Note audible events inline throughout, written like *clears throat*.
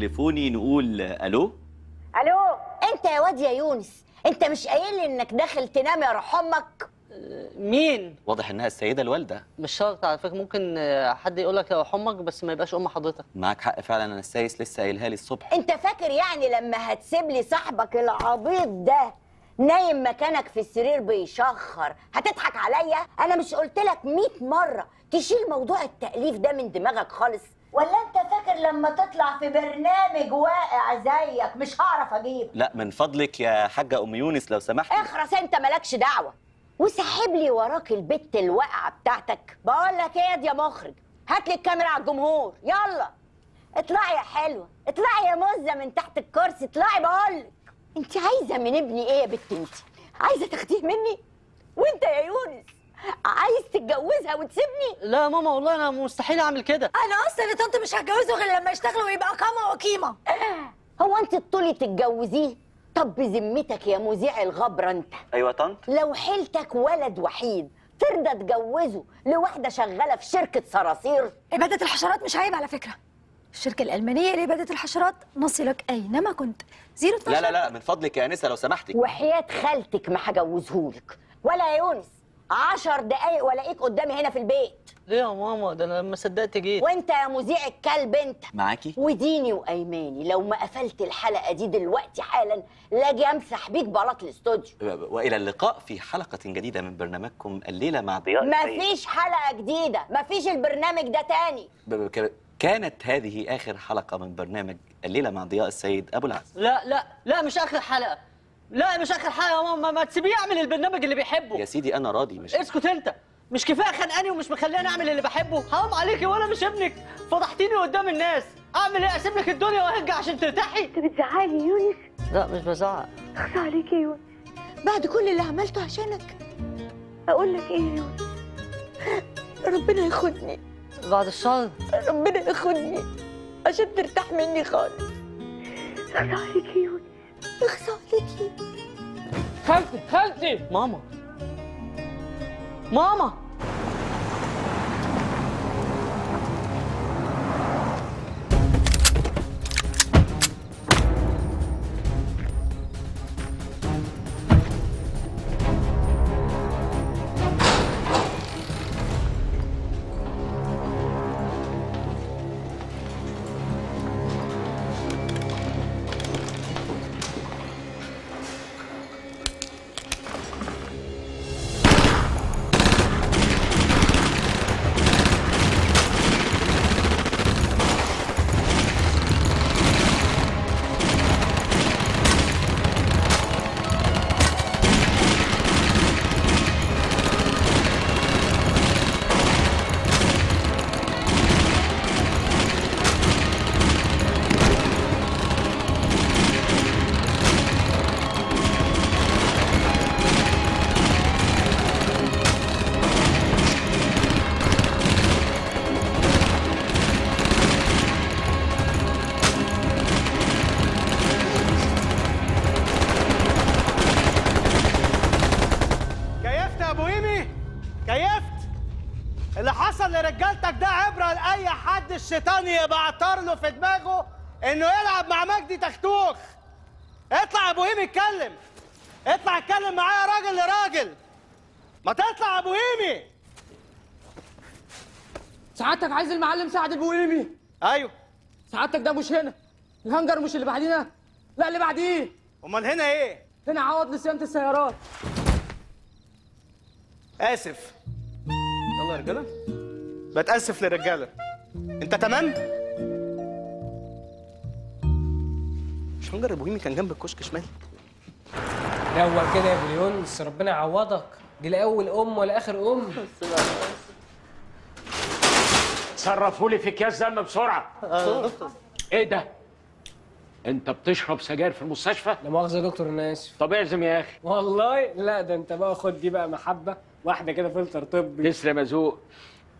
تليفوني نقول ألو؟ ألو؟ أنت يا واد يا يونس أنت مش قايل لي إنك داخل تنام يا روح أمك مين؟ واضح إنها السيدة الوالدة. مش شرط على فكرة ممكن حد يقول لك يا أمك بس ما يبقاش أم حضرتك. معاك حق فعلا أنا السايس لسه قايلها لي الصبح. أنت فاكر يعني لما هتسيب لي صاحبك العبيط ده؟ نايم مكانك في السرير بيشخر هتضحك عليا؟ أنا مش قلت لك 100 مرة تشيل موضوع التأليف ده من دماغك خالص؟ ولا انت فاكر لما تطلع في برنامج واقع زيك؟ مش هعرف أجيب لا من فضلك يا حاجة أم يونس لو سمحت. اخرس انت مالكش دعوة. وسحب لي وراك البت الواقعه بتاعتك. بقول لك إيه يا مخرج؟ هات لي الكاميرا على الجمهور. يلا. اطلعي يا حلوة. اطلعي يا مزة من تحت الكرسي. اطلعي بقول لك. انت عايزة من ابني إيه يا بت انت؟ عايزة تاخديه مني؟ وانت يا يونس. عايز تتجوزها وتسيبني؟ لا يا ماما والله أنا مستحيل أعمل كده. أنا أصلا يا طنط مش هتجوزه غير لما يشتغل ويبقى قامة وقيمة. *laughs* هو أنت تطولي تتجوزيه؟ طب بذمتك يا مذيع الغبرة أنت. أيوه طنط. لو حيلتك ولد وحيد ترضى تجوزه لواحده شغالة في شركة صراصير؟ إبادة الحشرات مش عيب على فكرة. الشركة الألمانية لإبادة الحشرات نصلك أينما كنت. زيرو لا لا لا من فضلك يا انسه لو سمحتي وحياة خالتك ما هجوزهولك ولا يا يونس. عشر دقايق والاقيك قدامي هنا في البيت. ليه يا ماما؟ ده أنا لما صدقت جيت. وأنت يا مذيع الكلب أنت. معاكي؟ وديني وأيماني لو ما قفلت الحلقة دي دلوقتي حالا لاجي أمسح بيك بلاط الاستوديو. وإلى اللقاء في حلقة جديدة من برنامجكم الليلة مع ضياء السيد. مفيش حلقة جديدة مفيش البرنامج ده تاني. كانت هذه آخر حلقة من برنامج الليلة مع ضياء السيد أبو العز. لا لا لا مش آخر حلقة. لا مش آخر حلقه يا ماما ما تسيبيه يعمل البرنامج اللي بيحبه. يا سيدي أنا راضي مش اسكت أنت. مش كفاية خانقاني ومش مخليني أعمل اللي بحبه. حرام عليكي وأنا مش ابنك. فضحتيني قدام الناس. أعمل إيه؟ أسيب لك الدنيا وأرجع عشان ترتاحي؟ أنت بتزعلي يا يونس؟ لا مش بزعق اخصى عليك يا يونس. بعد كل اللي عملته عشانك. أقول لك إيه يا يونس؟ ربنا ياخدني. بعد الشر؟ ربنا ياخدني. عشان ترتاح مني خالص. اخصى عليك يا يونس. اخصى عليكي خالتي خالتي! ماما. ماما! انه يلعب مع مجدي تختوخ. اطلع يا ابو ايمي اتكلم. اطلع اتكلم معايا راجل لراجل. ما تطلع يا ابو ايمي سعادتك عايز المعلم سعد البويمي أيوه. سعادتك ده مش هنا. الهنجر مش اللي بعدينا. لا اللي بعديه. امال هنا إيه؟ هنا عوض لصيانة السيارات. آسف. يلا يا رجالة. بتاسف للرجالة. انت تمام؟ مش هنجر ابو ايمي كان جنب الكشك شمال. روق كده يا ابو يونس ربنا يعوضك دي لا اول أم ولا آخر أم؟ صرفوا لي في أكياس دم بسرعة. إيه ده؟ أنت بتشرب سجاير في المستشفى؟ لا مؤاخذة يا دكتور أنا آسف. طب اعزم يا أخي. والله؟ لا ده أنت بقى خد دي بقى محبة. واحدة كده فلتر طبي. تسلم يا ذوق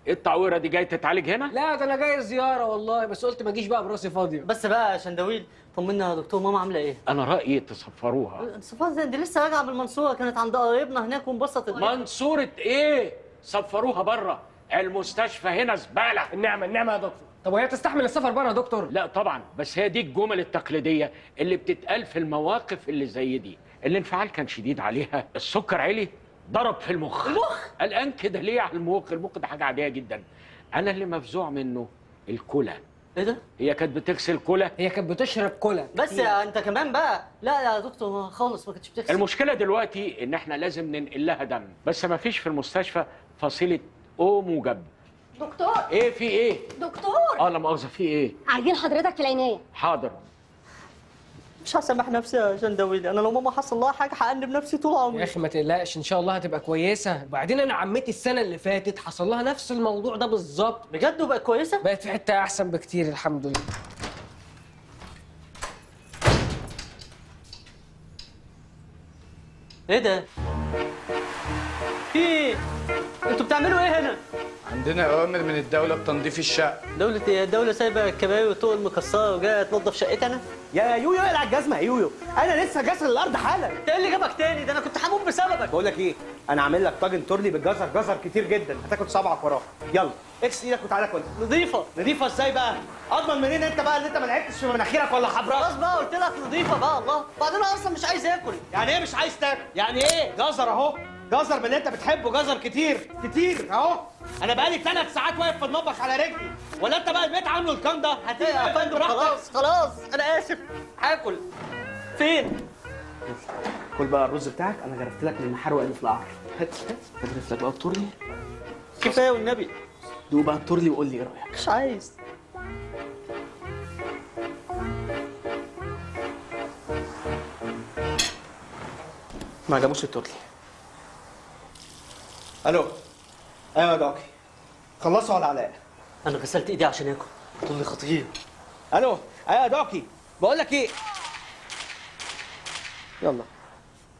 إيه التعويره دي جاي تتعالج هنا؟ لا ده أنا جاي زيارة والله بس قلت ما أجيش بقى براسي فاضيه بس بقى يا شندويل طمنا يا دكتور ماما عاملة إيه؟ أنا رأيي تصفروها. زي دي لسه راجعة بالمنصورة كانت عند قرايبنا هناك وانبسطت. منصورة إيه؟ صفروها بره المستشفى هنا زبالة. النعمة النعمة يا دكتور. طب وهي تستحمل السفر بره يا دكتور؟ لا طبعا بس هي دي الجمل التقليدية اللي بتتقال في المواقف اللي زي دي. الانفعال كان شديد عليها. السكر عالي. ضرب في المخ. المخ؟ الآن كده ليه على المخ؟ المخ ده حاجة عادية جدا. أنا اللي مفزوع منه الكلى. إيه ده؟ هي كانت بتغسل كلى؟ هي كانت بتشرب كولا بس يا أنت كمان بقى. لا يا دكتور خالص ما كنتش بتغسل. المشكلة دلوقتي إن إحنا لازم ننقل لها دم. بس ما فيش في المستشفى فصيلة أو موجب. دكتور! إيه في إيه؟ دكتور! آه لا مؤاخذة في إيه؟ عايزين حضرتك في العنايه حاضر. مش هسامح نفسي يا جندويلي أنا لو ماما حصل لها حاجة هأنب نفسي طول يا عمري أخي ما تقلقش إن شاء الله هتبقى كويسة. وبعدين أنا عمتي السنة اللي فاتت حصل لها نفس الموضوع ده بالظبط. بجد وبقت كويسة؟ بقت في حتة أحسن بكتير الحمد لله. إيه ده؟ في إيه أنتوا بتعملوا إيه هنا؟ عندنا اوامر من الدولة بتنظيف الشقة. دولة إيه؟ الدولة سايبة الكباوي والطوق المكسرة وجاية تنظف شقتي أنا؟ يا يويو اقلع الجزمه يا يويو. أنا لسه جاسر الأرض حالا. انت إيه اللي جابك تاني؟ ده أنا كنت هموت بسببك. بقول لك إيه؟ أنا عامل لك طاجن تورلي بالجزر جزر كتير جدا. هتاكل صبعك وراه يلا إكس إيدك وتعالى كل. نظيفة. نضيفه إزاي بقى؟ أضمن منين أنت بقى ان أنت ما لعبتش في مناخيرك ولا خلاص حبراك بقى قلت لك نظيفة بقى الله. بعدين أنا أصلا مش عايز آكل. يعني إيه مش عايز تاكل؟ يعني إيه؟ جزر أهو. جزر من اللي انت بتحبه جزر كتير كتير اهو. أنا بقالي ثلاث ساعات واقف في المطبخ على رجلي. ولا انت بقى البيت عامله الكام ده؟ هتيجي يا بقى فندم؟ براحتك. خلاص خلاص. أنا آسف. هاكل. فين؟ كل بقى الرز بتاعك. أنا جربت لك من المحروق اللي في القعر. هات هات. جربت لك بقى التورلي كفاية والنبي. دوق بقى التورلي وقول لي إيه رأيك. مش عايز. ما عجبوش التورلي ألو. أيوه يا دوكي خلصوا على علاء أنا غسلت إيدي عشان آكل. تقول لي خطير. ألو. أيوه يا دوكي بقول لك إيه؟ يلا.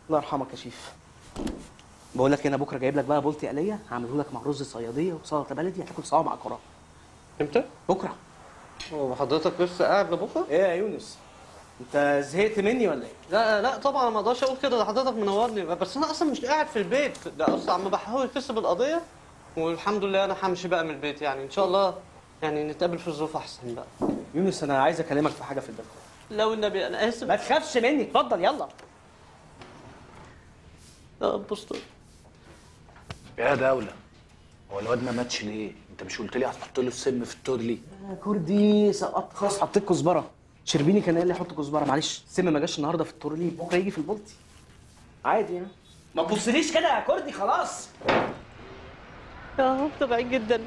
الله يرحمك يا شيف. بقول لك أنا بكرة جايب لك بقى بلطي آلية هعمله لك مع رز صيادية وسلطة بلدي هتاكل صوابعك وراها إمتى؟ بكرة. وحضرتك لسه قاعد لبكرة؟ إيه يا يونس. انت زهقت مني ولا إيه؟ لا لا طبعا ما أقدرش أقول كده ده حضرتك منورني بس أنا أصلا مش قاعد في البيت. ده أصلا عم بحاول اكتسب القضية والحمد لله أنا همشي بقى من البيت يعني. إن شاء الله يعني نتقابل في ظروف أحسن بقى. يونس أنا عايز أكلمك في حاجة في البيت والنبي أنا آسف. ما تخافش مني. اتفضل يلا. آه بص يا دولة هو الواد ما ماتش ليه؟ أنت مش قلت لي هتحط له السم في التورلي؟ يا كردي سقطت خلاص حطيت كزبرة. شربيني كان قال لي حط كزبره. معلش السم ما جاش النهارده في التورلي بكره يجي في البلطي عادي يعني. ما تبصليش كده يا كردي خلاص. آه بعيد جدا.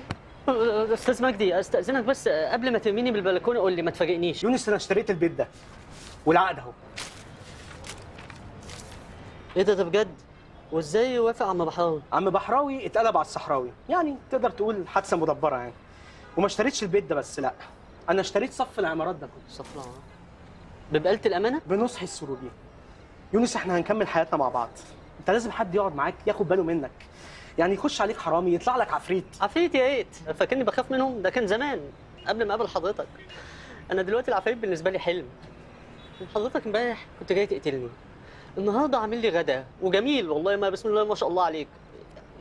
أستاذ مجدي استاذنك بس قبل ما ترميني بالبلكونه قول لي ما تفاجئنيش. يونس أنا اشتريت البيت ده والعقد أهو. إيه ده ده بجد؟ وازاي وافق عم بحراوي؟ عم بحراوي اتقلب على الصحراوي. يعني تقدر تقول حادثة مدبرة يعني. وما اشتريتش البيت ده بس لا. أنا اشتريت صف العمارات ده كله. صفرا ببقالة الأمانة؟ بنصحي السروري يونس إحنا هنكمل حياتنا مع بعض. أنت لازم حد يقعد معاك ياخد باله منك. يعني يخش عليك حرامي يطلع لك عفريت. عفريت يا ريت فاكرني بخاف منهم؟ ده كان زمان قبل ما أقابل حضرتك. أنا دلوقتي العفريت بالنسبة لي حلم. حضرتك امبارح كنت جاي تقتلني. النهارده عامل لي غدا. وجميل والله ما بسم الله ما شاء الله عليك.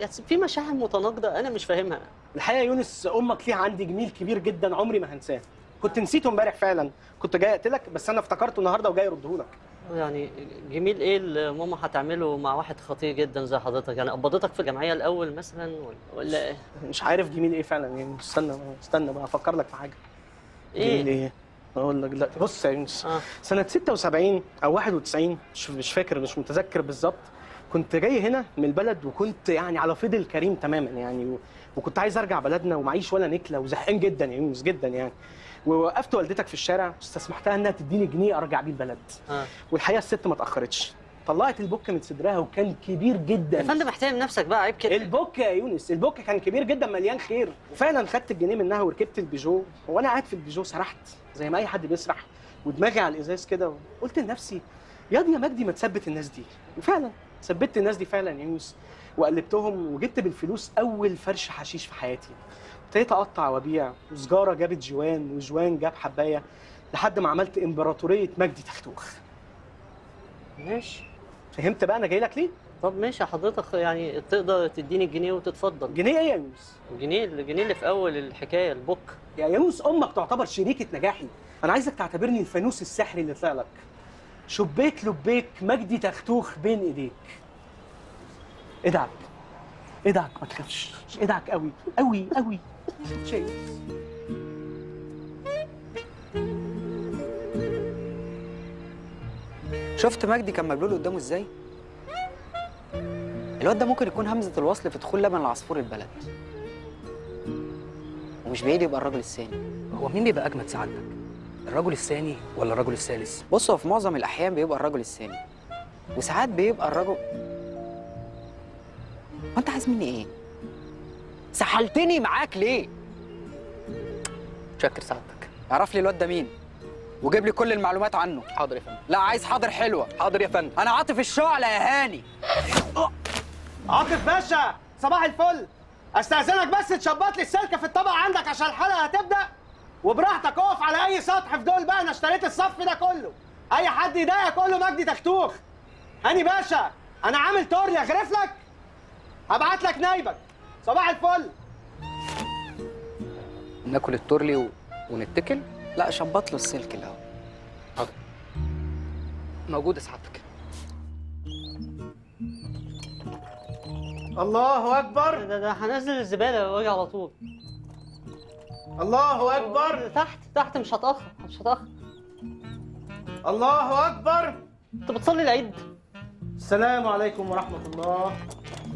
يعني في مشاعر متناقضة أنا مش فاهمها. الحقيقة يونس أمك ليها عندي جميل كبير جدا عمري ما هنساه. كنت نسيته امبارح فعلا. كنت جاي أقتلك بس أنا افتكرته النهارده وجاي ارده لك يعني جميل إيه اللي ماما هتعمله مع واحد خطير جدا زي حضرتك؟ يعني قبضتك في جمعية الأول مثلا ولا- إيه؟ مش عارف جميل إيه فعلا يعني استنى استنى بقى أفكر لك في حاجة. جميل إيه؟ إيه أقول لك دلوقتي. بص يا يونس آه. سنة 76 أو 91 مش مش فاكر مش متذكر بالظبط كنت جاي هنا من البلد وكنت يعني على فضل الكريم تماما يعني. وكنت عايز ارجع بلدنا ومعيش ولا نكلة وزهقان جدا يا يونس جدا يعني. ووقفت والدتك في الشارع واستسمحتها إنها تديني جنيه أرجع بيه البلد. آه. والحقيقة الست ما اتأخرتش. طلعت البوك من صدرها وكان كبير يا جدا فندم احترم نفسك بقى عيب كده. البوك يا يونس البوك كان كبير جدا مليان خير. وفعلا خدت الجنيه منها وركبت البيجو. وأنا قاعد في البيجو سرحت زي ما أي حد بيسرح. ودماغي على الإزاز كده وقلت لنفسي ياض يا مجدي ما تثبت الناس دي. وفعلا ثبت الناس دي فعلا يا يونس. وقلبتهم وجبت بالفلوس أول فرش حشيش في حياتي. ابتديت أقطع وأبيع وسجارة جابت جوان وجوان جاب حباية لحد ما عملت إمبراطورية مجدي تختوخ. ماشي. فهمت بقى أنا جاي لك ليه؟ طب ماشي حضرتك يعني تقدر تديني الجنيه وتتفضل. جنيه إيه يا يونس؟ الجنيه الجنيه اللي في أول الحكاية البوك. يا يونس أمك تعتبر شريكة نجاحي. أنا عايزك تعتبرني الفانوس السحري اللي طلع لك. شبيك لبيك مجدي تختوخ بين إيديك. ادعك ادعك ما تخافش. ادعك قوي قوي قوي. شفت مجدي كان مبلول قدامه إزاي؟ الواد ده ممكن يكون همزة الوصل في دخول لبن العصفور البلد. ومش بعيد يبقى الراجل الثاني. هو مين بيبقى أجمد سعادتك الرجل الثاني ولا الرجل الثالث؟ بص هو في معظم الأحيان بيبقى الراجل الثاني. وساعات بيبقى الرجل هو أنت عايز مني إيه؟ سحلتني معاك ليه؟ شكر سعادتك اعرف لي الواد ده مين؟ وجيب لي كل المعلومات عنه. حاضر يا فندم. لا عايز حاضر حلوة. حاضر يا فندم. أنا عاطف الشعلة يا هاني. عاطف باشا صباح الفل. أستأذنك بس تشبط لي السلكه في الطبق عندك عشان الحلقة هتبدأ. وبراحتك اقف على أي سطح في دول بقى أنا اشتريت الصف ده كله. أي حد يضايقك قول له مجدي تختوخ. هاني باشا أنا عامل تورلي اغرف لك؟ هبعت لك نايبك. صباح الفل. ناكل التورلي و... ونتكل؟ لا شبط له السلك الأول موجود يا سعادتك الله أكبر. ده ده هنزل الزبالة وأجي على طول. الله أكبر. تحت تحت مش هتأخر مش هتأخر. الله أكبر. أنت بتصلي العيد. السلام عليكم ورحمة الله.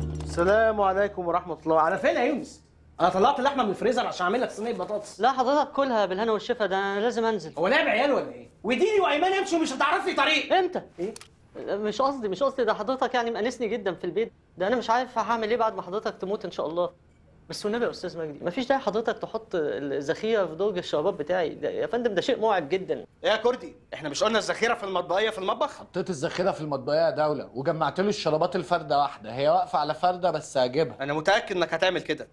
السلام عليكم ورحمة الله. على فين يا يونس؟ أنا طلعت اللحمة من الفريزر عشان أعمل لك صينية بطاطس. لا حضرتك كلها بالهنا والشفا ده أنا لازم أنزل. هو لعب عيال ولا إيه؟ وديني وأيمان يمشوا مش هتعرف لي طريق. إمتى إيه؟ مش قصدي مش قصدي ده حضرتك يعني مأنسني جدا في البيت. ده أنا مش عارف هعمل إيه بعد ما حضرتك تموت إن شاء الله. بس والنبي يا أستاذ مجدي مفيش داعي حضرتك تحط الذخيرة في درج الشرابات بتاعي؟ ده يا فندم ده شيء مرعب جدا. إيه يا كردي؟ إحنا مش قلنا الذخيرة في المطبخيه في المطبخ؟ حطيت الذخيرة في المطبخيه يا دولة وجمعت له الشرابات الفردة واحدة هي واقفة على فردة بس هجيبها أنا متأكد إنك هتعمل كده.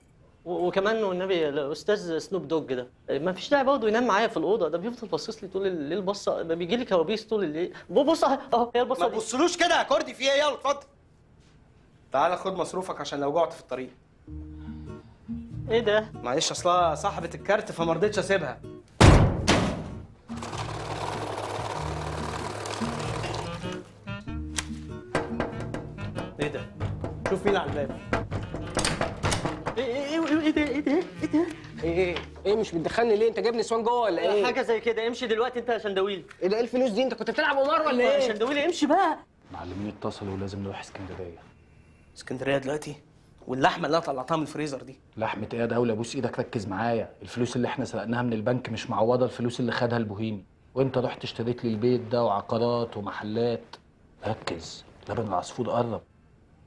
وكمان والنبي الاستاذ Snoop Dogg ده مفيش داعي برضه ينام معايا في الأوضة ده بيفضل باصص لي طول الليل بصه بيجي لي كوابيس طول الليل. بص أهو هي البصه ما تبصلوش كده يا كردي في إيه؟ يلا اتفضل. تعال خد مصروفك عشان لو جعت في الطريق. إيه ده؟ معلش اصلها صاحبة الكارت فما رضيتش أسيبها. إيه ده؟ شوف مين على الباب. إيه إيه إيه إيه ده؟ إيه ده؟ إيه ده؟ إيه إيه إيه مش بتدخلني ليه؟ أنت جايب نسوان جوه ولا إيه؟ حاجة زي كده. امشي دلوقتي أنت يا شندويل. إيه ده؟ إيه الفلوس دي؟ أنت كنت بتلعب قمار ولا إيه؟ شندويل امشي بقى. معلمين اتصلوا ولازم نروح اسكندرية. اسكندرية دلوقتي؟ واللحمة اللي أنا طلعتها من الفريزر دي. لحمة إيه يا دولة؟ بوس إيدك ركز معايا. الفلوس اللي إحنا سرقناها من البنك مش معوضة الفلوس اللي خدها البوهيمي. وانت رحت اشتريت لي البيت ده وعقارات ومحلات؟ ركز. لبن العصفور قرب.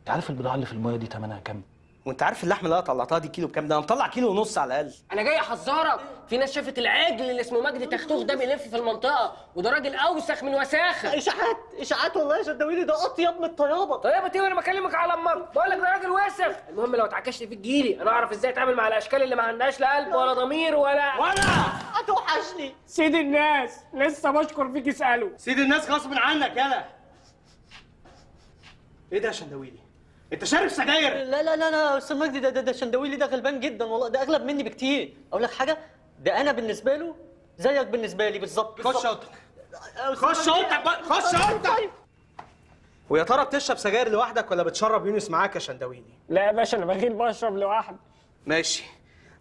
أنت عارف البضاعة اللي في الميه دي ثمنها كام؟ وانت عارف اللحمه اللي أنا طلعتها دي كيلو بكام؟ ده أنا مطلع كيلو ونص على الأقل. أنا جاي أحذرك. في ناس شافت العجل اللي اسمه مجدي تختوخ ده بيلف في المنطقة وده راجل أوسخ من وساخة. إشاعات إشاعات والله يا شندويلي ده أطيب من الطيابة. طيب إيه أنا بكلمك على أمك بقول لك ده راجل وسخ المهم لو اتعكشت فيك جيلي. أنا أعرف إزاي أتعامل مع الأشكال اللي ما عندهاش لا قلب ولا ضمير ولا ولا! هتوحشني. سيد الناس لسه بشكر فيك اساله سيد الناس غصب عنك يلا. إيه ده يا شندويلي؟ انت شارب سجاير. لا لا لا لا أستاذ مجدي ده ده, ده شندويلي ده غلبان جدا والله ده أغلب مني بكتير. أقول لك حاجة ده أنا بالنسبة له زيك بالنسبة لي بالظبط. خش اوضتك خش اوضتك بقى خش اوضتك ويا ترى بتشرب سجاير لوحدك ولا بتشرب يونس معاك يا شندويلي؟ لا يا باشا أنا بغير بشرب لوحدي. ماشي.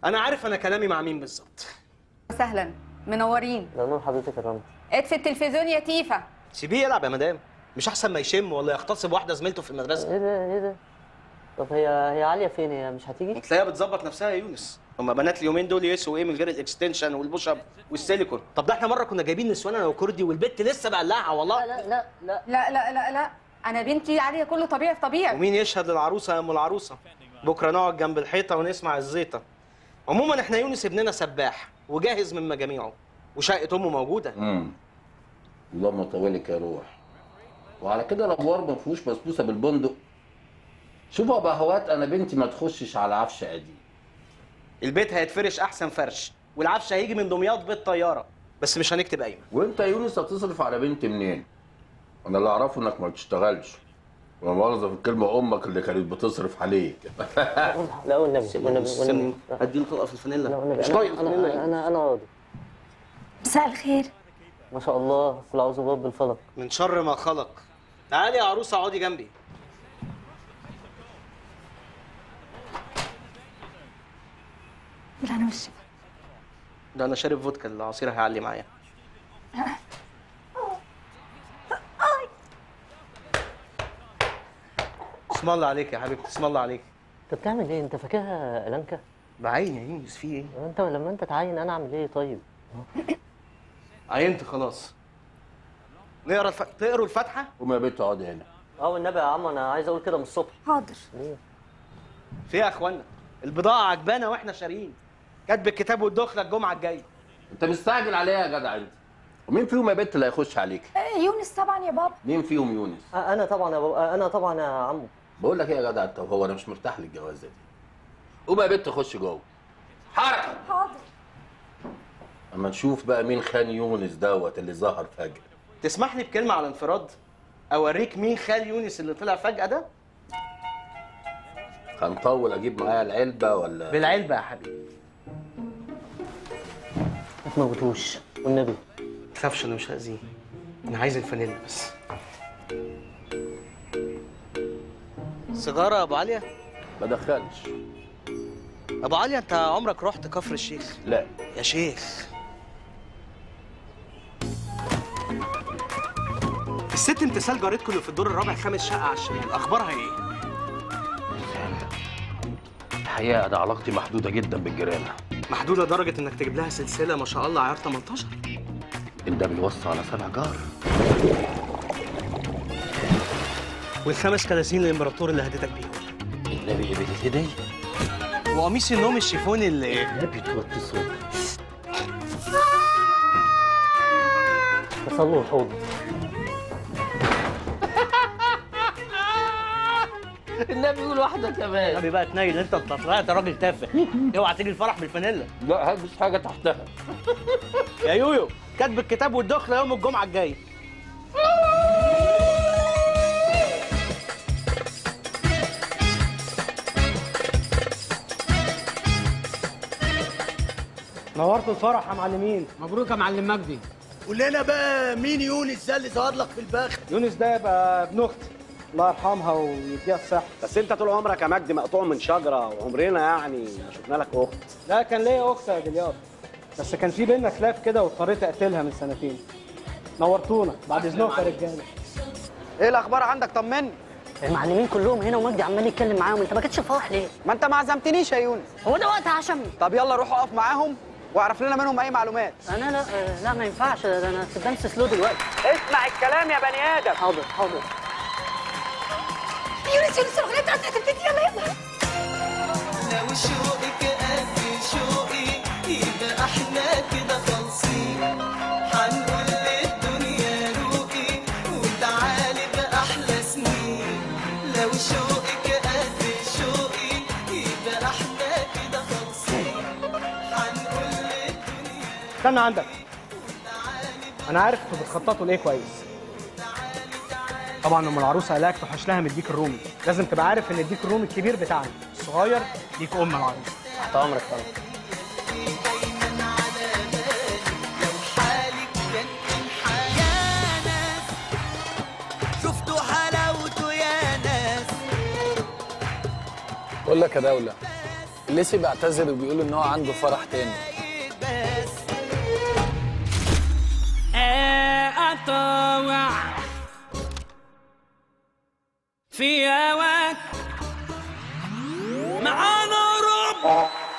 أنا عارف أنا كلامي مع مين بالظبط. سهلا. منورين. ده نور حضرتك يا رامي اطفي التلفزيون يا تيفا. سيبيه يلعب يا مدام. مش أحسن ما يشم ولا يغتصب واحدة زميلته في المدرسة. إيه ده إيه ده؟ طب هي هي عالية فين؟ هي مش هتيجي؟ تلاقيها بتظبط نفسها يا يونس. هما بنات اليومين دول يسوا إيه من غير ال extension وال push up والسيليكون؟ طب ده إحنا مرة كنا جايبين نسوان أنا وكردي والبت لسه بقلعها والله. لا لا لا لا لا لا لا أنا بنتي عالية كله طبيعي في طبيعي. ومين يشهد للعروسة يا أم العروسة؟ بكرة نقعد جنب الحيطة ونسمع الزيطة. عموما إحنا يونس ابننا سباح وجاهز من مجاميعه وشقة أمه موجودة. امم اللهم طولك يا روح. وعلى كده الابوار ما فيهوش بسبوسه بالبندق شوفوا يا بهوات أنا بنتي ما تخشش على عفش قديم البيت هيتفرش أحسن فرش والعفش هيجي من دمياط بالطياره بس مش هنكتب قايمة. وأنت يا يونس هتصرف على بنتي منين؟ أنا اللي أعرفه إنك ما بتشتغلش. ولا مؤاخذة في الكلمة أمك اللي كانت بتصرف عليك. *laughs* لا والنبي والنبي اديله طلقة في الفانيلا. لا والنبي مش أنا- طايق. أنا أنا أنا, أنا راضي. مساء الخير. ما شاء الله كل اعوذ برب الفلق من شر ما خلق. تعالي يا عروسه اقعدي جنبي. بالهنا والشفا ده أنا شارب فودكا العصير هيعلي معايا. اسم الله عليك يا حبيبتي اسم الله عليك. انت بتعمل إيه؟ أنت فاكرها لانكا بعين يا يونس في إيه؟ أنت لما أنت تعين أنا أعمل إيه طيب؟ عينت خلاص. نقرا الف... تقروا الفاتحة؟ قوم يا بنت اقعدي هنا. آه والنبي يا عم أنا عايز أقول كده من الصبح. حاضر. ليه في يا إخوانا البضاعة عجبانا وإحنا شاريين كاتب الكتاب والدخلة الجمعة الجاية. أنت مستعجل عليها يا جدع أنت. ومين فيهم يا بنت اللي هيخش عليك؟ آه، يونس طبعا يا بابا. مين فيهم يونس؟ أنا طبعا يا بابا أنا طبعا يا عمو. بقول لك إيه يا جدع أنت وهو أنا مش مرتاح للجوازة دي. قوم يا بنت خش جوه. حركة. حاضر. أما نشوف بقى مين خان يونس دوت اللي ظهر فجأة. تسمح لي بكلمة على انفراد؟ أوريك مين خال يونس اللي طلع فجأة ده؟ هنطول أجيب معايا العلبة ولا؟ بالعلبة يا حبيبي. ما تموتوش. والنبي. تخافش أنا مش هأذيه. أنا عايز الفانيلا بس. سيجارة يا أبو عليا؟ ما دخلش. أبو عليا أنت عمرك رحت كفر الشيخ؟ لا. يا شيخ. الست امتثال جارتكم اللي في الدور الرابع خامس شقة على الشمال. أخبارها إيه؟ الحقيقة ده علاقتي محدودة جدا بالجيران محدودة لدرجه إنك تجيب لها سلسلة ما شاء الله عيار 18 ده بيوصي على سبع جار. والخمس كلاسين للامبراطور اللي هديتك بيهم. النبي قبل الهديه وقميص النوم الشيفوني اللي النبي توطي صوتك تصلوا الحوض. النبي يقول واحدة كمان. النبي بقى تنيل انت انت طلعت راجل تافه. *laughs* اوعى تيجي الفرح بالفانيلا. لا هلبس حاجة تحتها. يا يويو كاتب الكتاب والدخلة يوم الجمعة الجايه نورتوا الفرح يا معلمين. مبروك يا معلم مجدي. قول لنا بقى مين يونس ده اللي ظهر لك في البخت؟ يونس ده يبقى ابن أختي. الله يرحمها ويديها الصحة. بس انت طول عمرك يا مجدي مقطوع من شجرة وعمرنا يعني ما شفنا لك أخت. لا كان ليا أخت يا دليار بس كان في بينا خلاف كده واضطريت أقتلها من سنتين. نورتونا بعد اذنكم يا رجالة. إيه الأخبار عندك؟ طمني. المعلمين كلهم هنا ومجدي عمال يتكلم معاهم. أنت ما كنتش فرح ليه؟ ما أنت ما عزمتنيش يا يونس. هو ده وقت عشم طب يلا روح اقف معاهم واعرف لنا منهم أي معلومات. أنا لا لا ما ينفعش. ده أنا في الدنس سلو دلوقتي. اسمع الكلام يا بني آدم. حاضر حاضر. يونس يونس الاغنيه بتاعتنا يلا يلا. لو شوقك قد شوقي يبقى إحنا كده خالصين هنقول للدنيا روقي وتعالي بأحلى سنين. لو شوقك قد شوقي يبقى إحنا كده خالصين هنقول للدنيا استنى عندك. أنا عارف أنتوا بتخططوا لإيه كويس. طبعا لما العروسة قالك تحش لها من الديك الرومي. لازم تبقى عارف إن الديك الرومي الكبير بتاعنا الصغير ديك أم العروسة. تحت أمرك طبعا. بقول لك يا دولة الليسي بيعتذر وبيقول إن هو عنده فرح تاني.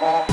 رب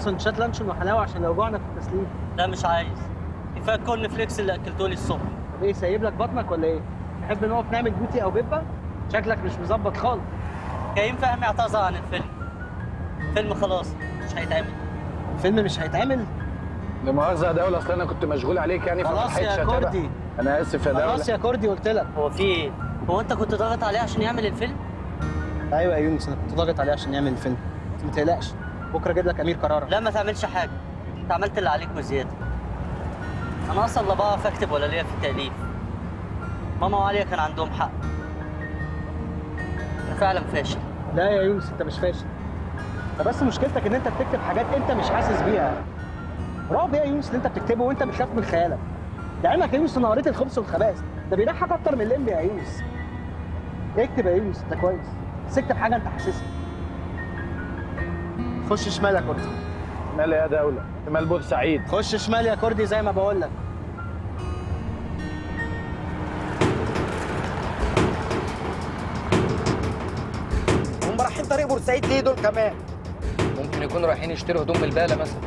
سندوتشات لانشون وحلاوة عشان لو جوعنا في التسليم لا مش عايز كفاية ال corn flakes اللي اكلته لي الصبح طب إيه سايب لك بطنك ولا إيه؟ تحب نقف نعمل potty أو بيبه؟ شكلك مش مظبط خالص كريم فهمي أعتذر عن الفيلم الفيلم خلاص مش هيتعمل الفيلم مش هيتعمل؟ لا مؤاخذة يا دولة أصل أنا كنت مشغول عليك يعني خلاص يا. كردي. أنا آسف يا دولة خلاص يا كردي قلت لك هو في إيه؟ هو أنت كنت ضاغط عليه عشان يعمل الفيلم؟ أيوه يا يونس أنا كنت ضاغط عليه عشان يعمل الفيلم ما تقلقش بكرة أجيب لك أمير قرار لا ما تعملش حاجة. أنت عملت اللي عليك وزيادة. أنا أصلا لا بعرف أكتب ولا ليا في التأليف. ماما وعليا كان عندهم حق. أنا فعلا فاشل. لا يا يونس أنت مش فاشل. أنت بس مشكلتك إن أنت بتكتب حاجات أنت مش حاسس بيها. رعب يا يونس اللي أنت بتكتبه وأنت بتخاف من خيالك. ده علمك يا يونس أنا قريت الخبز والخباز. ده بيضحك أكتر من الليمبي يا يونس. اكتب يا يونس انت كويس. بس اكتب حاجة أنت حاسسها. خش شمال يا كردي مال يا دولة. مال بورسعيد. خش شمال يا كردي زي ما بقول لك. هم رايحين طريق بورسعيد ليه دول كمان؟ ممكن يكونوا رايحين يشتروا هدوم من البالة مثلا.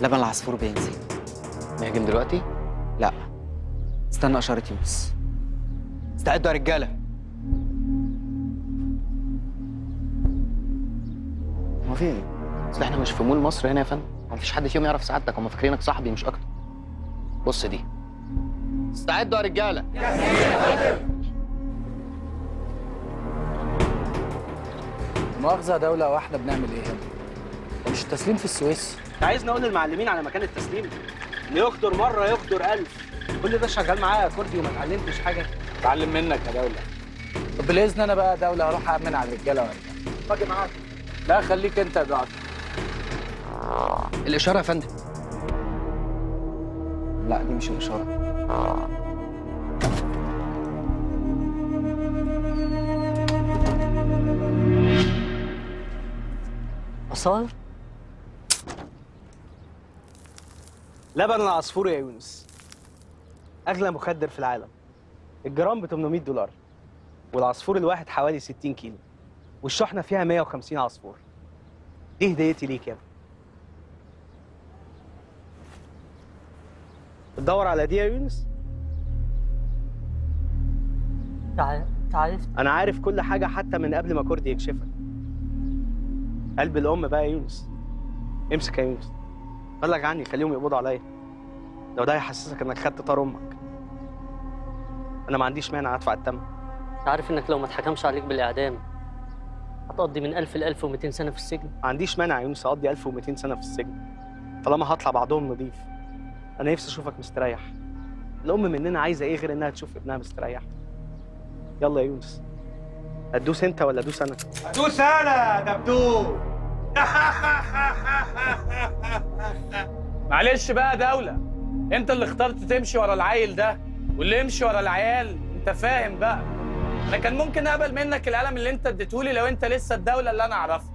لبن العصفور بينزل. نهجم دلوقتي؟ لا. استنى اشاره يونس استعدوا يا رجالة. هو في إيه؟ أصل إحنا مش في مول مصر هنا يا فندم. مفيش حد فيهم يعرف سعادتك. هم فاكرينك صاحبي مش أكتر. بص دي. استعدوا يا رجالة. مؤاخذة دولة واحدة بنعمل إيه هنا؟ مش التسليم في السويس؟ أنت عايز نقول للمعلمين على مكان التسليم؟ يخدر مرة يخدر ألف. كل ده شغال معايا يا كردي وما اتعلمتش حاجة. اتعلم منك يا دولة. طب بالإذن أنا بقى يا دولة هروح أأمن على الرجالة وأرجع. باجي معاك. لا خليك أنت يا جعفر. الإشارة يا فندم. لا دي مش الإشارة. اصال لبن العصفور يا يونس. أغلى مخدر في العالم. الجرام ب 800 دولار والعصفور الواحد حوالي 60 كيلو والشحنة فيها 150 عصفور. دي هديتي ليك يا ابني. بتدور على دي يا يونس؟ تعال تعرفت. أنا عارف كل حاجة حتى من قبل ما كردي يكشفك. قلب الأم بقى يا يونس. امسك يا يونس. بلغ عني خليهم يقبضوا عليا. لو ده هيحسسك إنك خدت طار أمك. أنا ما عنديش مانع أدفع الثمن انت عارف إنك لو ما اتحكمش عليك بالإعدام هتقضي من 1000 ل 1200 سنة في السجن. ما عنديش مانع يا يونس أقضي 1200 سنة في السجن. طالما هطلع بعضهم نضيف. أنا نفسي أشوفك مستريح. الأم مننا عايزة إيه غير إنها تشوف ابنها مستريح؟ يلا يا يونس. هتدوس أنت ولا أدوس أنا؟ دوس أنا دبدوب. *laughs* معلش بقى يا دولة. انت اللي اخترت تمشي ورا العيل ده واللي يمشي ورا العيال. انت فاهم بقى. أنا كان ممكن اقبل منك القلم اللي انت اديتهولي لو انت لسه الدولة اللي أنا اعرفها.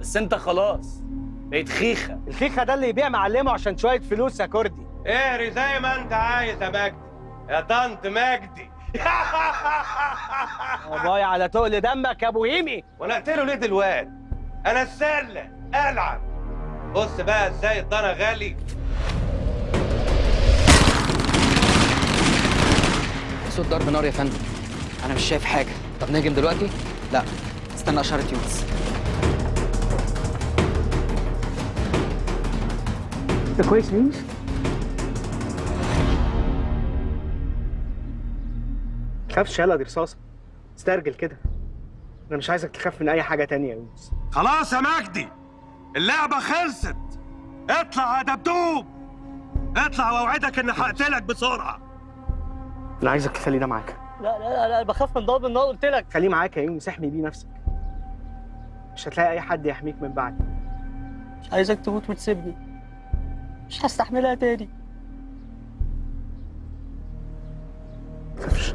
بس انت خلاص بقيت خيخة. الخيخة ده اللي يبيع معلمه عشان شوية فلوس يا كردي اقري زي ما انت عايز يا مجدي. يا طنط مجدي. *laughs* باي على تقل دمك يا ابو هيمي. وأنا اقتله ليه دلوقتي؟ أنا السله ألعب. بص بقى إزاي الضنا غالي. صوت ضرب نار يا فندم. أنا مش شايف حاجة. طب نهجم دلوقتي؟ لا. استنى أشارة يونس. انت كويس يونس؟ تخافش يلا دي رصاصه استرجل كده. أنا مش عايزك تخاف من أي حاجة تانية يا يونس. خلاص يا مجدي اللعبة خلصت. اطلع يا دبدوب. اطلع وأوعدك إني هقتلك بسرعة. أنا عايزك تخلي ده معاك. لا لا لا, لا بخاف من ضرب النار قلت لك. خليه معاك يا يونس احمي بيه نفسك. مش هتلاقي أي حد يحميك من بعدي. مش عايزك تموت وتسيبني. مش هستحملها تاني. تخافش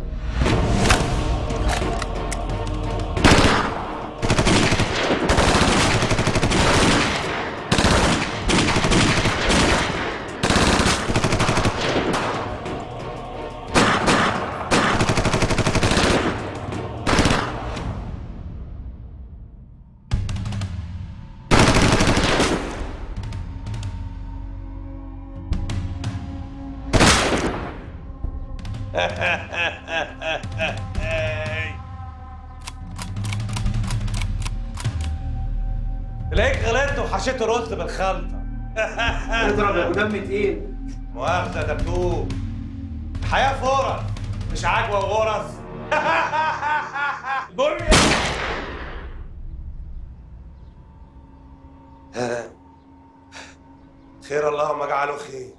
وحشيت رز بالخلطة. *laughs* اضرب يا أبو دم تقيل. مؤاخذة ده بتوب الحياة فرص مش عجوة وغرز. *laughs* بومي. ها. خير اللهم اجعله خير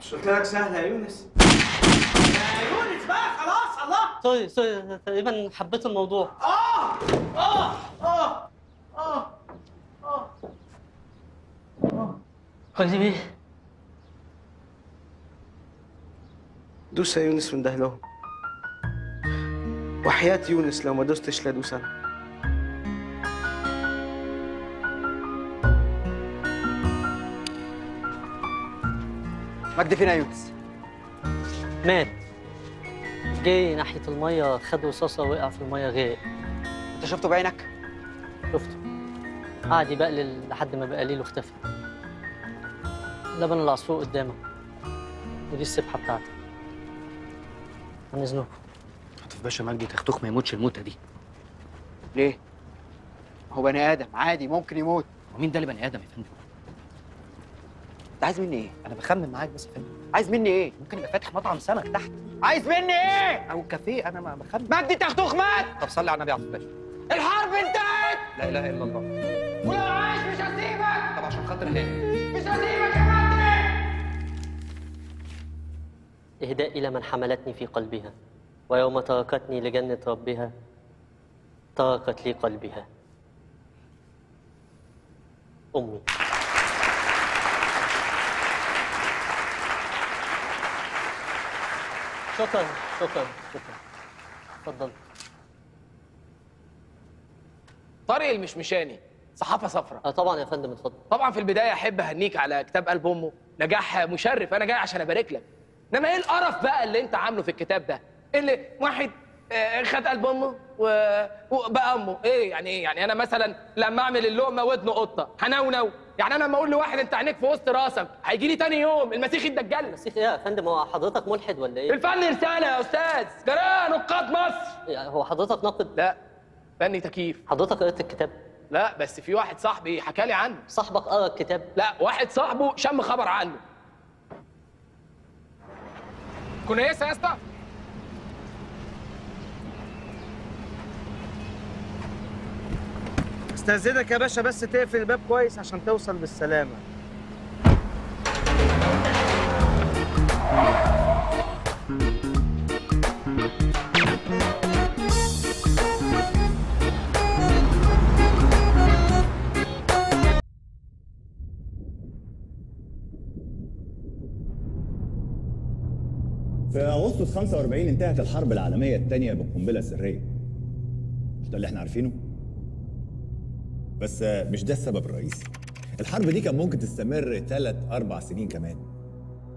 مش قلت لك سهلة يا يونس؟ يا يونس بقى خلاص الله. sorry sorry تقريبا حبيت الموضوع. آه آه آه آه آه. قولي بيه. دوس يا يونس من دهلهم. وحياة يونس لو ما دوستش لا دوس أنا. مجدي فين يا يونس؟ مات جاي ناحية المية خد رصاصة وقع في المية غرق انت شفته بعينك؟ شفته. قعد يبقلل لحد ما بقليل واختفى. لبن العصفور قدامك ودي السبحة بتاعتي. عن إذنكم خطف باشا مجدي تختوخ ما يموتش الموتة دي. ليه؟ هو بني آدم عادي ممكن يموت. ومين ده اللي بني آدم يا فندم؟ انت عايز مني إيه؟ أنا بخمن معاك بس فندم عايز مني إيه؟ ممكن يبقى فاتح مطعم سمك تحت. عايز مني إيه؟ أو كافيه أنا ما بخمن. مجدي تختوخ مات طب صلي على النبي عليه الصلاه الحرب انتهت! لا اله الا الله. ولو عايش مش هسيبك! طب عشان خاطر الله مش هسيبك يا مجدي! إهداء إلى من حملتني في قلبها ويوم تركتني لجنة ربها تركت لي قلبها. أمي. شكرا شكرا شكرا. اتفضل طارق المشمشاني صحافة صفراء. آه طبعا يا فندم اتفضل. طبعا في البداية أحب أهنيك على كتاب قلب امه نجاح مشرف أنا جاي عشان أبارك لك. إنما إيه القرف بقى اللي أنت عامله في الكتاب ده؟ اللي واحد خد قلب أمه وبقى أمه. إيه يعني إيه؟ يعني أنا مثلا لما أعمل اللقمة ودن قطة هنونو. يعني أنا لما أقول لواحد أنت عينيك في وسط راسك هيجي لي تاني يوم. المسيح الدجال المسيح إيه يا فندم؟ هو حضرتك ملحد ولا إيه؟ الفن رسالة يا أستاذ. جراء نقاد مصر. يعني هو حضرتك ناقد؟ لا. فني تكييف. حضرتك قريت الكتاب؟ لا بس في واحد صاحبي حكى لي عنه. صاحبك قرأ الكتاب؟ لا واحد صاحبه شم خبر عنه. كويسه يا اسطى استاذنك يا باشا بس تقفل الباب كويس عشان توصل بالسلامة. في أغسطس 45 انتهت الحرب العالمية الثانية بالقنبله الذريه مش ده اللي إحنا عارفينه؟ بس مش ده السبب الرئيسي. الحرب دي كان ممكن تستمر ثلاث أربع سنين كمان.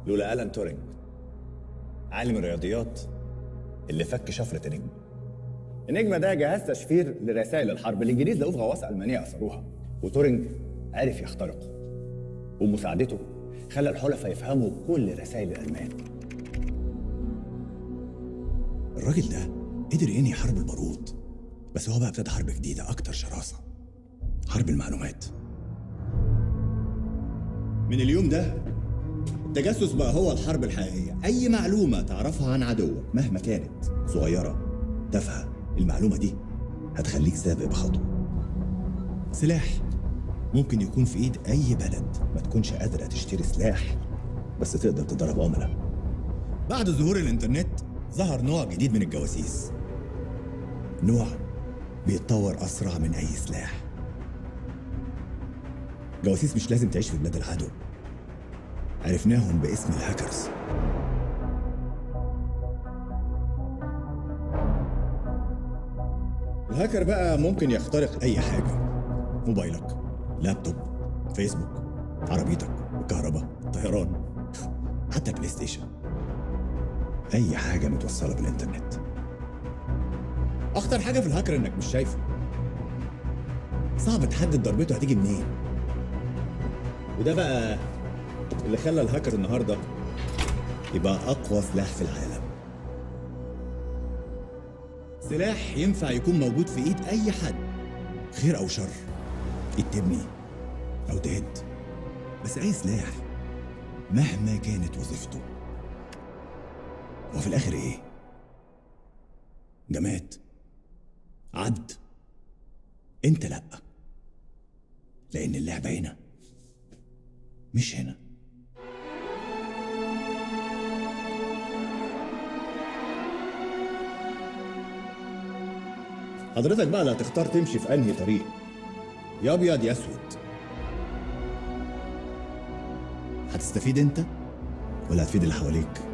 لولا ألان تورينج عالم الرياضيات اللي فك شفرة ال Enigma ال Enigma ده جهاز تشفير لرسائل الحرب. الإنجليز لقوه في غواصة ألمانية أسروها وتورينج عرف يخترقه ومساعدته خلى الحلفاء يفهموا كل رسائل الألمان. الراجل ده قدر ينهي حرب البارود بس هو بقى ابتدى حرب جديدة أكتر شراسة. حرب المعلومات. من اليوم ده التجسس بقى هو الحرب الحقيقية. أي معلومة تعرفها عن عدوك مهما كانت صغيرة تافهة المعلومة دي هتخليك سابق بخطوة. سلاح ممكن يكون في إيد أي بلد ما تكونش قادرة تشتري سلاح بس تقدر تضرب عملاء. بعد ظهور الإنترنت ظهر نوع جديد من الجواسيس. نوع بيتطور أسرع من أي سلاح. جواسيس مش لازم تعيش في بلاد العدو. عرفناهم باسم الهاكرز. الهاكر بقى ممكن يخترق أي حاجة. موبايلك laptop Facebook عربيتك الكهرباء طيران حتى ال PlayStation. أي حاجة متوصلة بالإنترنت. أخطر حاجة في الهاكر إنك مش شايفه. صعب تحدد ضربته هتيجي منين. وده بقى اللي خلى الهاكر النهارده يبقى أقوى سلاح في العالم. سلاح ينفع يكون موجود في إيد أي حد خير أو شر. إيد تبني أو تهد. بس أي سلاح مهما كانت وظيفته. هو في الآخر إيه؟ جماد. عبد. أنت لأ. لأن اللعبة هنا. مش هنا. حضرتك بقى اللي هتختار تمشي في أنهي طريق. يا أبيض يا أسود. هتستفيد أنت ولا هتفيد اللي حواليك؟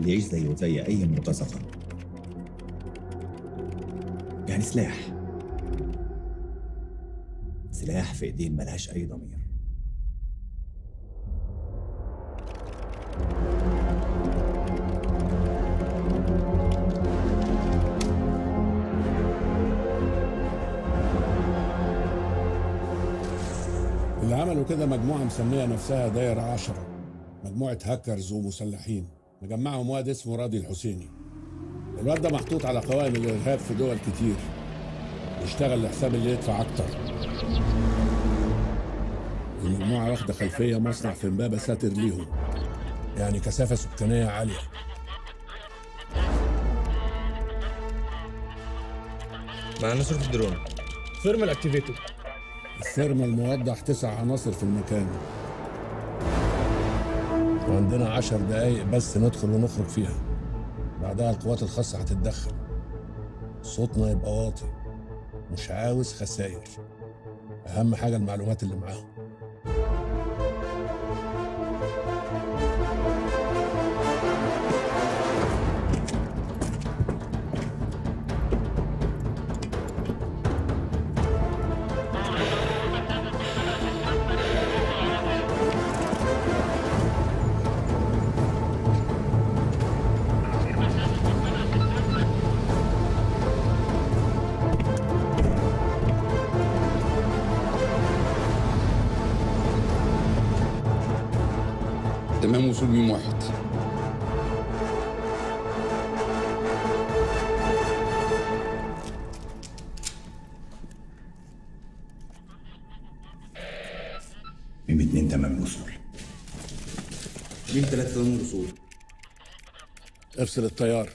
يخليه يعيش زيه زي أي مرتزقه يعني سلاح. سلاح في إيدين ملهاش أي ضمير. اللي عملوا كده مجموعة مسمية نفسها دايرة عشرة. مجموعة هاكرز ومسلحين. مجمعهم واد اسمه راضي الحسيني. الواد ده محطوط على قوائم الإرهاب في دول كتير. بيشتغل لحساب اللي يدفع أكتر. المجموعة واخدة خلفية مصنع في امبابة ساتر ليهم. يعني كثافة سكانية عالية. معانا صورة ال drone. thermal activated الثيرمال موضح تسع عناصر في المكان. وعندنا عشر دقايق بس ندخل ونخرج فيها. بعدها القوات الخاصة هتتدخل. صوتنا يبقى واطي مش عاوز خسائر. أهم حاجة المعلومات اللي معاهم. تمام وصول ميم واحد. ميم اتنين تمام الوصول. ميم ثلاثة تمام الوصول. افصل التيار.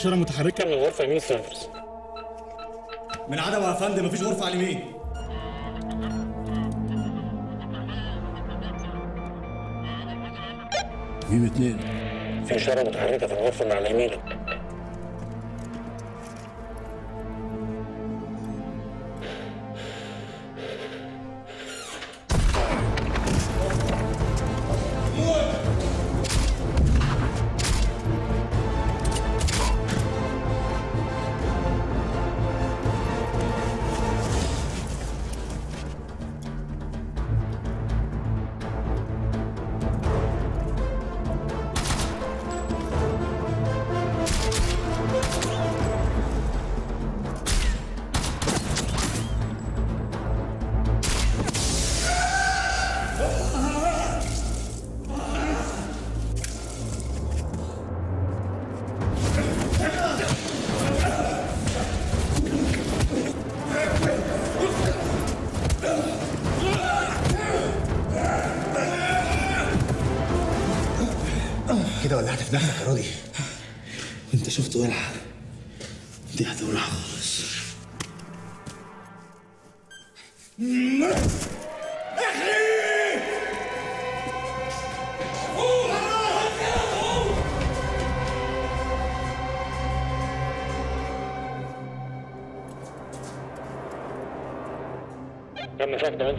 في شارة متحركة. من الغرفة يمين سيرفرز من عدم يا فندم مفيش غرفة على اليمين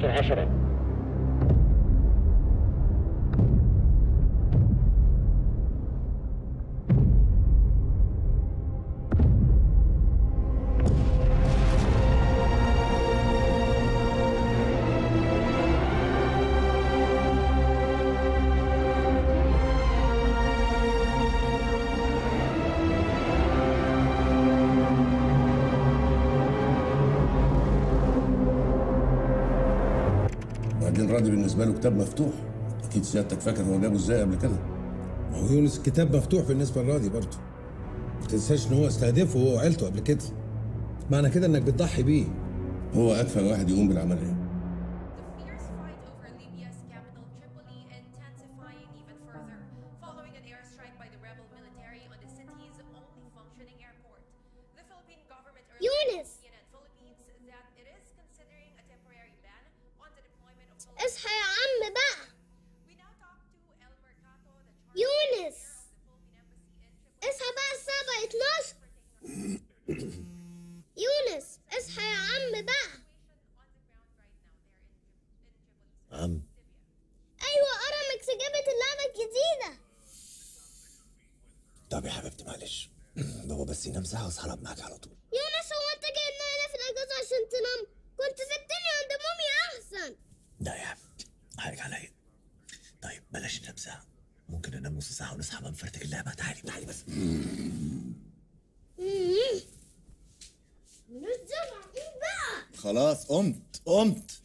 تم فقد بالنسبة له كتاب مفتوح. أكيد سيادتك فاكر هو جابه إزاي قبل كده. ما هو يونس الكتاب مفتوح بالنسبة لراضي برضه. ما تنساش إن هو استهدفه هو وعيلته قبل كده. معنى كده إنك بتضحي بيه. هو اكفى واحد يقوم بالعملية. حبيبتي معلش. *clears throat* بابا بس ينام ساعة وأصحى ألعب معاك على طول. يونس هو أنت جايبنا هنا في الأجازة عشان تنام؟ كنت سبتني عند مامي أحسن. لا يا حبيبتي حقك عليا. طيب بلاش ننام ساعة. ممكن ننام نص ساعة ونصحى بقى نفرتك اللعبة. تعالي تعالي بس. نزل بقى؟ خلاص قمت قمت.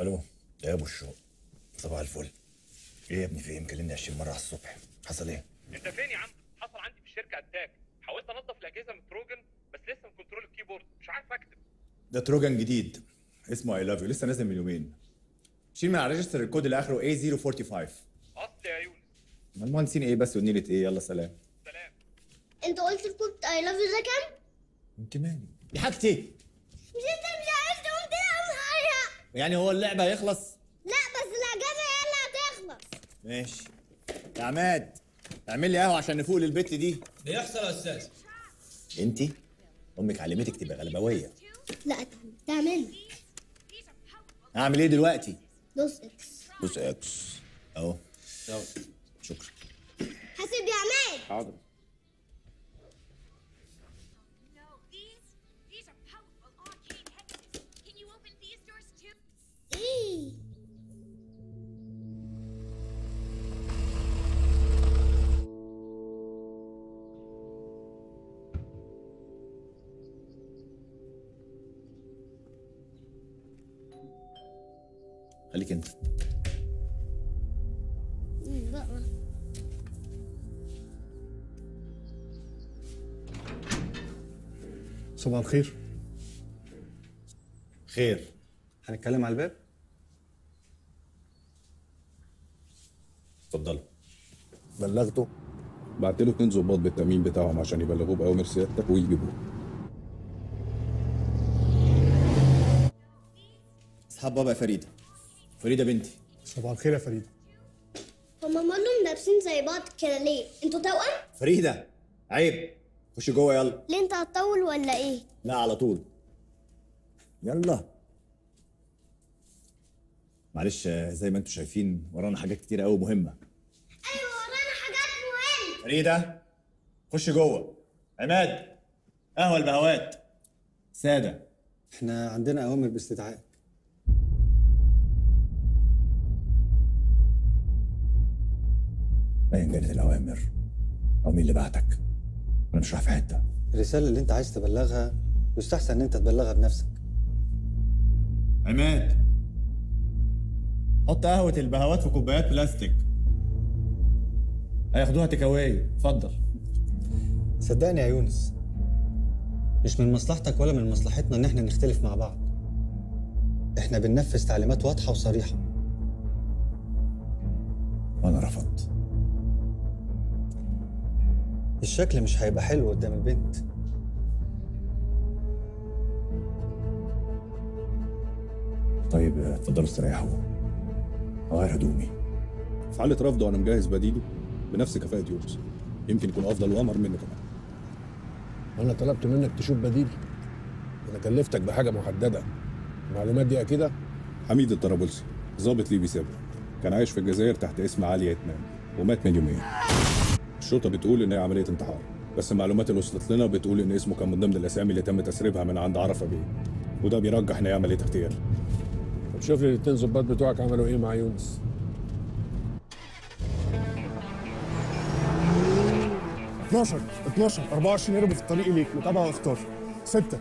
ألو يا ابو الشوق صباح الفل. إيه يا ابني في إيه؟ مكلمني 20 مرة على الصبح. حصل إيه؟ انت فين يا عم؟ حصل عندي في الشركة attack. حاولت انظف الأجهزة من Trojan بس لسه م control ال keyboard. مش عارف أكتب. ده Trojan جديد. اسمه I love you لسه نازل من يومين. شيل من على register ال code اللي آخره A045 أصل يا يونس. المهندسين إيه بس؟ ونيلة إيه. يلا سلام. انت قلت ال code I love you ده كام؟ انت مالي دي حاجتي. مش انت مش عايز تقوم تلعب معايا يعني هو اللعبة هيخلص؟ لا بس الاجازة هي اللي هتخلص. ماشي. يا عماد اعمل لي قهوة عشان نفوق للبت دي. بيحصل يا أستاذ. انت أمك علمتك تبقى غلبوية. لا تعمل. هعمل إيه دلوقتي؟ دوس X. دوس X. أهو. شكرا. حاسب يا عماد. حاضر. خليك انت. صباح الخير. خير. هنتكلم على الباب؟ اتفضل بلغته. بعت له اتنين ظباط بالتأمين بتاعهم عشان يبلغوه بأوامر سيادتك ويجيبوه. اصحاب بابا يا فريدة. فريدة بنتي. صباح الخير يا فريدة. هما مالهم لابسين زي بعض كده ليه؟ أنتوا توأم؟ فريدة عيب. خش جوه يلا. ليه انت هتطول ولا إيه؟ لا على طول. يلا. معلش زي ما أنتم شايفين ورانا حاجات كتير قوي مهمة. أيوه ورانا حاجات مهمة. فريدة خش جوه. عماد قهوه البهوات. سادة. إحنا عندنا أوامر باستدعائك ايا كانت الأوامر. أو مين اللي بعتك؟ أنا مش رايح في حتة. الرسالة اللي أنت عايز تبلغها يستحسن إن أنت تبلغها بنفسك. عماد. حط قهوة البهوات في كوبايات بلاستيك. هياخدوها take away اتفضل. صدقني يا يونس مش من مصلحتك ولا من مصلحتنا إن إحنا نختلف مع بعض. إحنا بننفذ تعليمات واضحة وصريحة. وأنا رفضت. الشكل مش هيبقى حلو قدام البنت. طيب اتفضلوا استريحوا. اغير هدومي. في حالة رفضه أنا مجهز بديله بنفس كفاءة يونس. يمكن يكون أفضل وأمر منه كمان. أنا طلبت منك تشوف بديل أنا كلفتك بحاجة محددة. المعلومات دي أكيدة؟ حميد الطرابلسي ضابط ليبي سابق. كان عايش في الجزائر تحت اسم علي يتمان ومات من يومين. الشرطة بتقول إن هي عملية انتحار. بس المعلومات اللي وصلت لنا بتقول إن اسمه كان من ضمن الأسامي اللي تم تسريبها من عند عرفة بيه. وده بيرجح إن هي عملية اغتيال. طب شوف لي الاتنين ظباط بتوعك عملوا إيه مع يونس. 12 12 24 هربوا في الطريق ليك متابعة وأختار. 6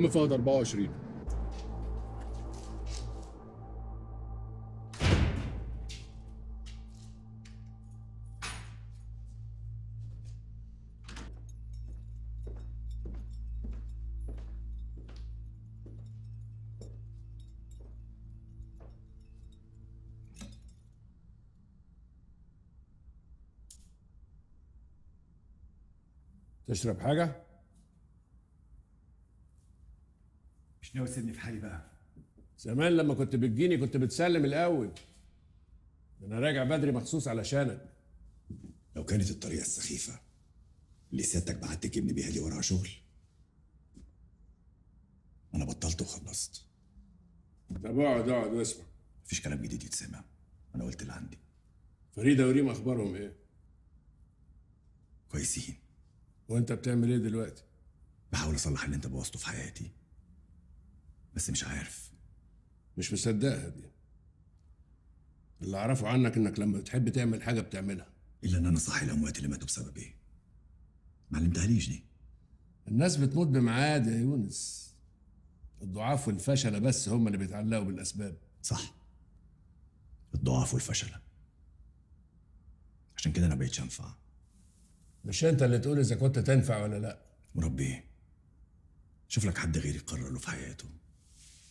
تم فقد 24 تشرب حاجة؟ مش ناوي تسيبني في حالي بقى؟ زمان لما كنت بتجيني كنت بتسلم الأول. أنا راجع بدري مخصوص علشانك. لو كانت الطريقة السخيفة اللي سيادتك بعت تجيبني بيها دي وراها شغل أنا بطلت وخلصت. طب اقعد اقعد واسمع. مفيش كلام جديد يتسمع. أنا قلت اللي عندي. فريدة وريم أخبارهم إيه؟ كويسين. وأنت بتعمل إيه دلوقتي؟ بحاول أصلح اللي أنت بوظته في حياتي. بس مش عارف. مش مصدقها دي. اللي أعرفه عنك إنك لما بتحب تعمل حاجة بتعملها. إلا إن أنا صاحي الاموات اللي ماتوا بسبب إيه؟ ما علمتهاليش دي. الناس بتموت بميعاد يا يونس. الضعاف والفشلة بس هم اللي بيتعلقوا بالأسباب. صح. الضعاف والفشلة. عشان كده أنا بقيتش انفع مش أنت اللي تقول إذا كنت تنفع ولا لأ. مربي شوف لك حد غيري يقرر له في حياته.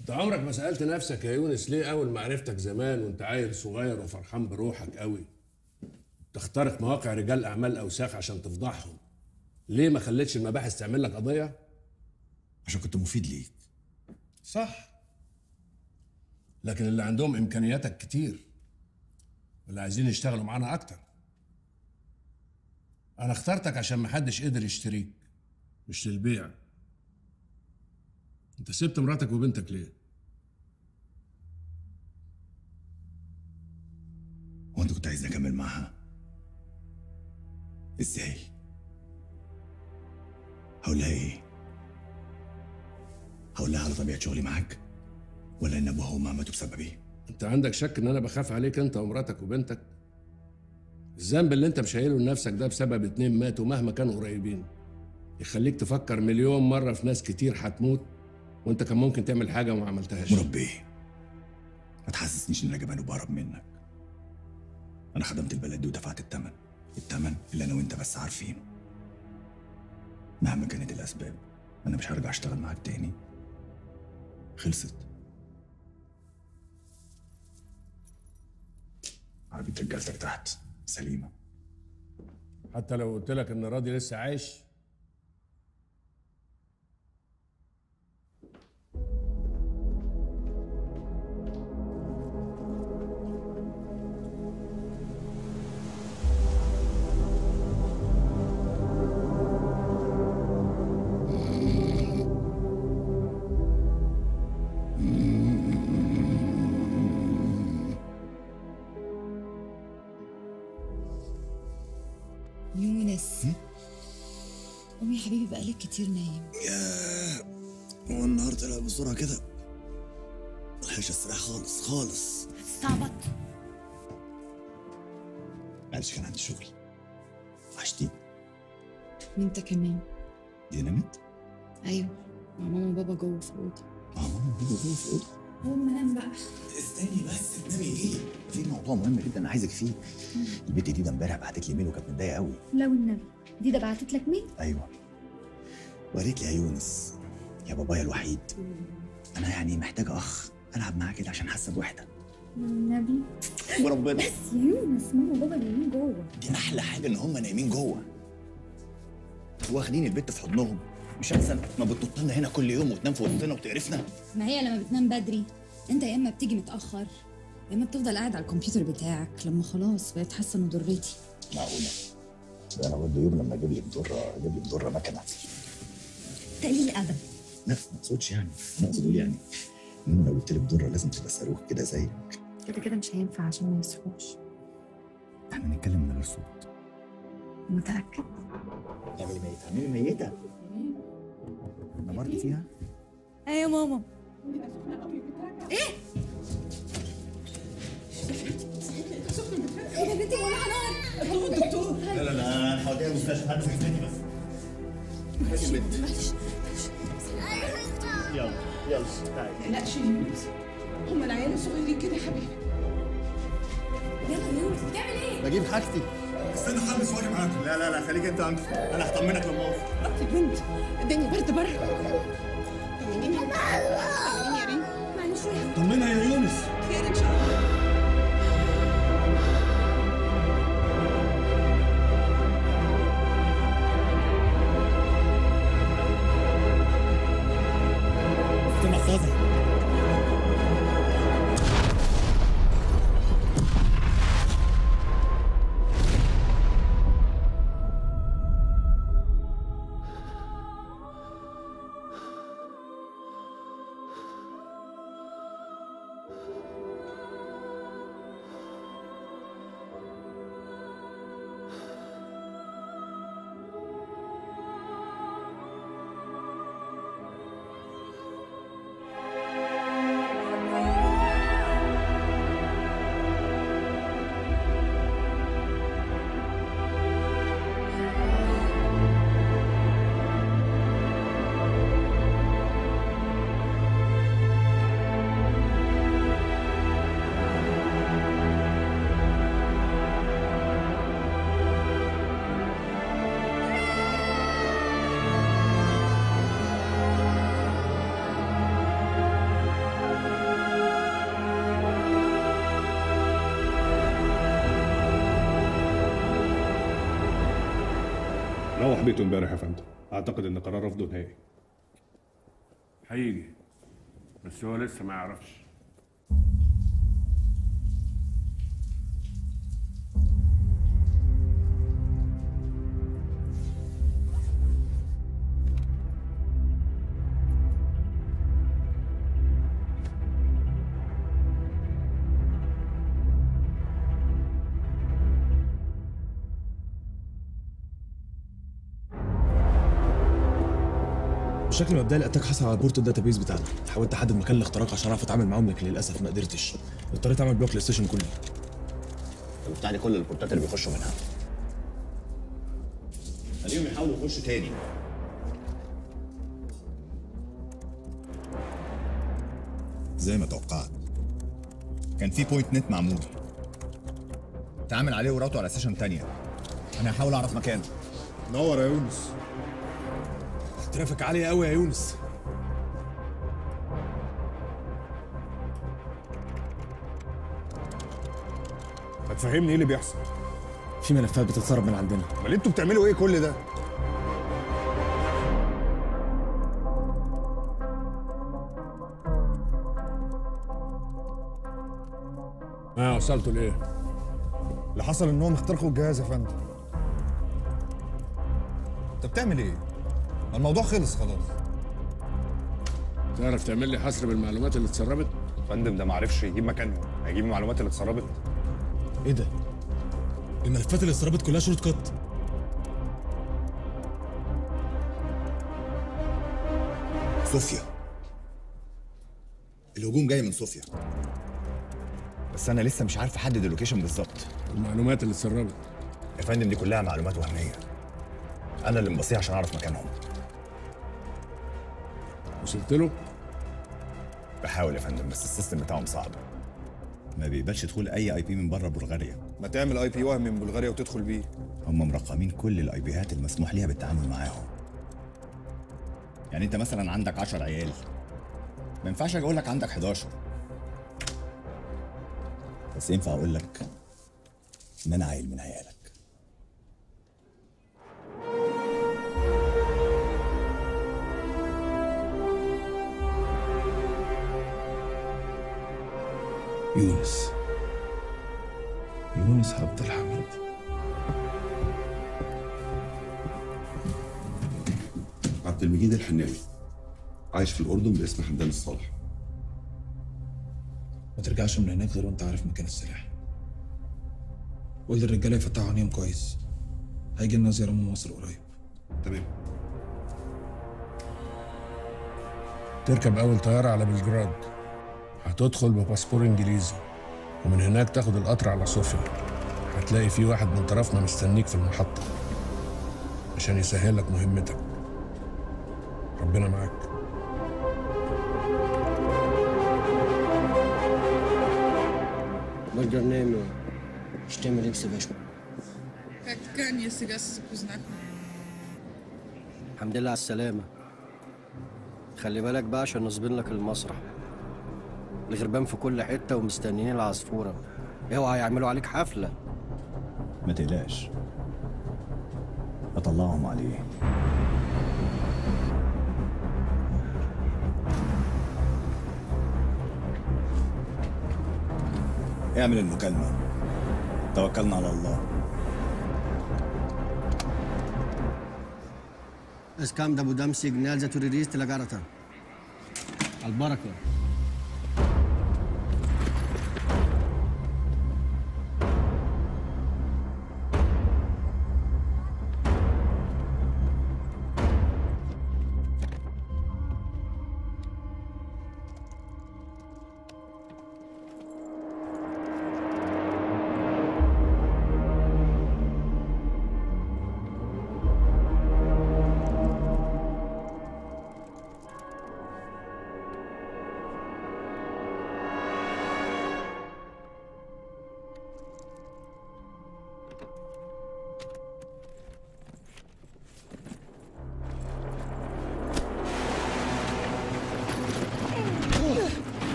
انت عمرك ما سألت نفسك يا يونس ليه أول ما عرفتك زمان وأنت عيل صغير وفرحان بروحك قوي؟ تخترق مواقع رجال أعمال أوساخ عشان تفضحهم. ليه ما خليتش المباحث تعمل لك قضية؟ عشان كنت مفيد ليك. صح. لكن اللي عندهم إمكانياتك كتير. واللي عايزين يشتغلوا معانا أكتر. أنا اخترتك عشان محدش قدر يشتريك. مش للبيع. انت سبت مراتك وبنتك ليه؟ هو انت كنت عايزني اكمل معاها؟ إزاي؟ هقول لها إيه؟ هقول لها على طبيعة شغلي معاك؟ ولا ان ابوها وامها ماتوا بسببي انت عندك شك ان أنا بخاف عليك انت ومراتك وبنتك؟ الذنب اللي انت مشايله لنفسك ده بسبب اتنين ماتوا مهما كانوا قريبين يخليك تفكر مليون مرة في ناس كتير هتموت؟ وانت كان ممكن تعمل حاجة وما عملتهاش. مربي ما تحسسنيش إن أنا جبان وبهرب منك. أنا خدمت البلد دي ودفعت الثمن الثمن اللي أنا وأنت بس عارفينه. مهما كانت الأسباب أنا مش هرجع أشتغل معاك تاني. خلصت. عربية رجالتك تحت. سليمة. حتى لو قلت لك إن راضي لسه عايش كتير نايم ياه هو النهار طلع بسرعة كده. ملحقش استريح خالص خالص. استعبط معلش كان عندي شغل. وحشتي وانت كمان. دي نامت أيوه مع ماما وبابا جوه في الأوضة. ماما وبابا جوه في الأوضة؟ قوم نام بقى. استني بس تنامي إيه؟ في موضوع مهم جدا أنا عايزك فيه. البنت دي ده امبارح بعتت لي ميل وكانت متضايقة قوي. لو النبي. دي ده بعتت لك مين؟ أيوه. وقالت لي يا يونس يا بابايا الوحيد. أنا يعني محتاج أخ ألعب معاه كده عشان حاسه بوحده النبي وربنا. بس يا يونس ماما وبابا نايمين جوه. دي أحلى حاجة إن هم نايمين جوه. واخدين البت في حضنهم. مش أحسن ما بتنط لنا هنا كل يوم وتنام في وسطنا وتقرفنا؟ ما هي لما بتنام بدري أنت يا إما بتيجي متأخر يا إما بتفضل قاعد على الكمبيوتر بتاعك. لما خلاص بقت حاسة ان ضرتي معقولة؟ ده أنا برضه يوم لما أجيب لي مضره أجيب لي مضره مكنة. تقليل ادب لا ما أقصدش يعني أنا أقصد أقول يعني. ان لو جبت لي مضره لازم تبقى صاروخ كده زيك. كده كده مش هينفع عشان ما يصحوش إحنا نتكلم من غير صوت. متأكد؟ اعملي ميتة؟ اعملي ميتة؟ نمرت فيها؟ إيه يا ماما. إيه؟ إيه يا بنتي؟ ولا حنان. الدكتور لا لا لا أنا هوديها المستشفى هات سكتي بس. يلا يلا تعالي لا يونس هم العيال الصغيرين كده يا حبيبي. يلا يونس بتعمل إيه؟ بجيب حاجتي. استنى حبس واجي معاكم لا لا لا خليك انت انت. أنا هطمنك لما اوصل. يا بنت. الدنيا برد بره. طمنيني طمنيني يا ريم معلش طمنها يا يونس استنى بيته امبارح يا فندم. أعتقد إن قرار رفضه نهائي. هيجي بس هو لسه ما يعرفش. بشكل مبدئي ال attack حصل على port ال database بتاعنا. حاولت أحدد مكان الاختراق عشان أعرف أتعامل معاهم لكن للأسف ما قدرتش. اضطريت أعمل block لل station كله. طب افتح كل البورتات اللي بيخشوا منها. خليهم يحاولوا يخشوا تاني. زي ما توقعت. كان في point نت معمول. تعامل عليه وراته على session تانية. أنا هحاول أعرف مكانه. نور يا يونس. الترافيك عالي قوي يا يونس. هتفهمني إيه اللي بيحصل؟ في ملفات بتتسرب من عندنا. أمال أنتوا بتعملوا إيه كل ده؟ آه وصلتوا لإيه؟ اللي حصل انهم اخترقوا الجهاز يا فندم. أنت بتعمل إيه؟ الموضوع خلص خلاص. تعرف تعمل لي حصر بالمعلومات اللي اتسربت؟ فندم ده معرفش يجيب مكانهم هيجيب المعلومات اللي اتسربت. إيه ده؟ الملفات اللي اتسربت كلها شورت كات. صوفيا. الهجوم جاي من صوفيا. بس أنا لسه مش عارف أحدد ال location بالظبط. المعلومات اللي اتسربت. يا فندم دي كلها معلومات وهمية. أنا اللي مبصيها عشان أعرف مكانهم. وصلت له؟ بحاول يا فندم بس ال system بتاعهم صعب. ما بيقبلش دخول أي IP من بره بلغاريا. ما تعمل IP وهمي من بلغاريا وتدخل بيه. هم مرقمين كل ال IPات المسموح ليها بالتعامل معاهم. يعني أنت مثلا عندك 10 عيال. ما ينفعش أجي أقول لك عندك 11 بس ينفع أقول لك ان أنا عيل من عيالك. يونس. يونس عبد الحميد. عبد المجيد الحناوي. عايش في الأردن باسم حمدان الصالح. ما ترجعش من هناك غير وأنت عارف مكان السلاح. قول للرجالة يفتحوا عينيهم كويس. هيجي لنا زياره من مصر قريب. تمام. تركب أول طيارة على بلجراد هتدخل بباسبور انجليزي ومن هناك تاخد القطر على صوفيا هتلاقي في واحد من طرفنا مستنيك في المحطة عشان يسهل لك مهمتك ربنا معاك Bardzo niemy. Ściemy liksy weszło. Как ткань, если газ узнать. الحمد لله على السلامة خلي بالك بقى عشان نصبين لك المسرح الغربان في كل حتة ومستنيين العصفورة. اوعى يعملوا عليك حفلة. ما تقلقش. أطلعهم عليه. اعمل المكالمة. توكلنا على الله. اسكام ده بودام سيجنال ذا توريست لجارتا البركة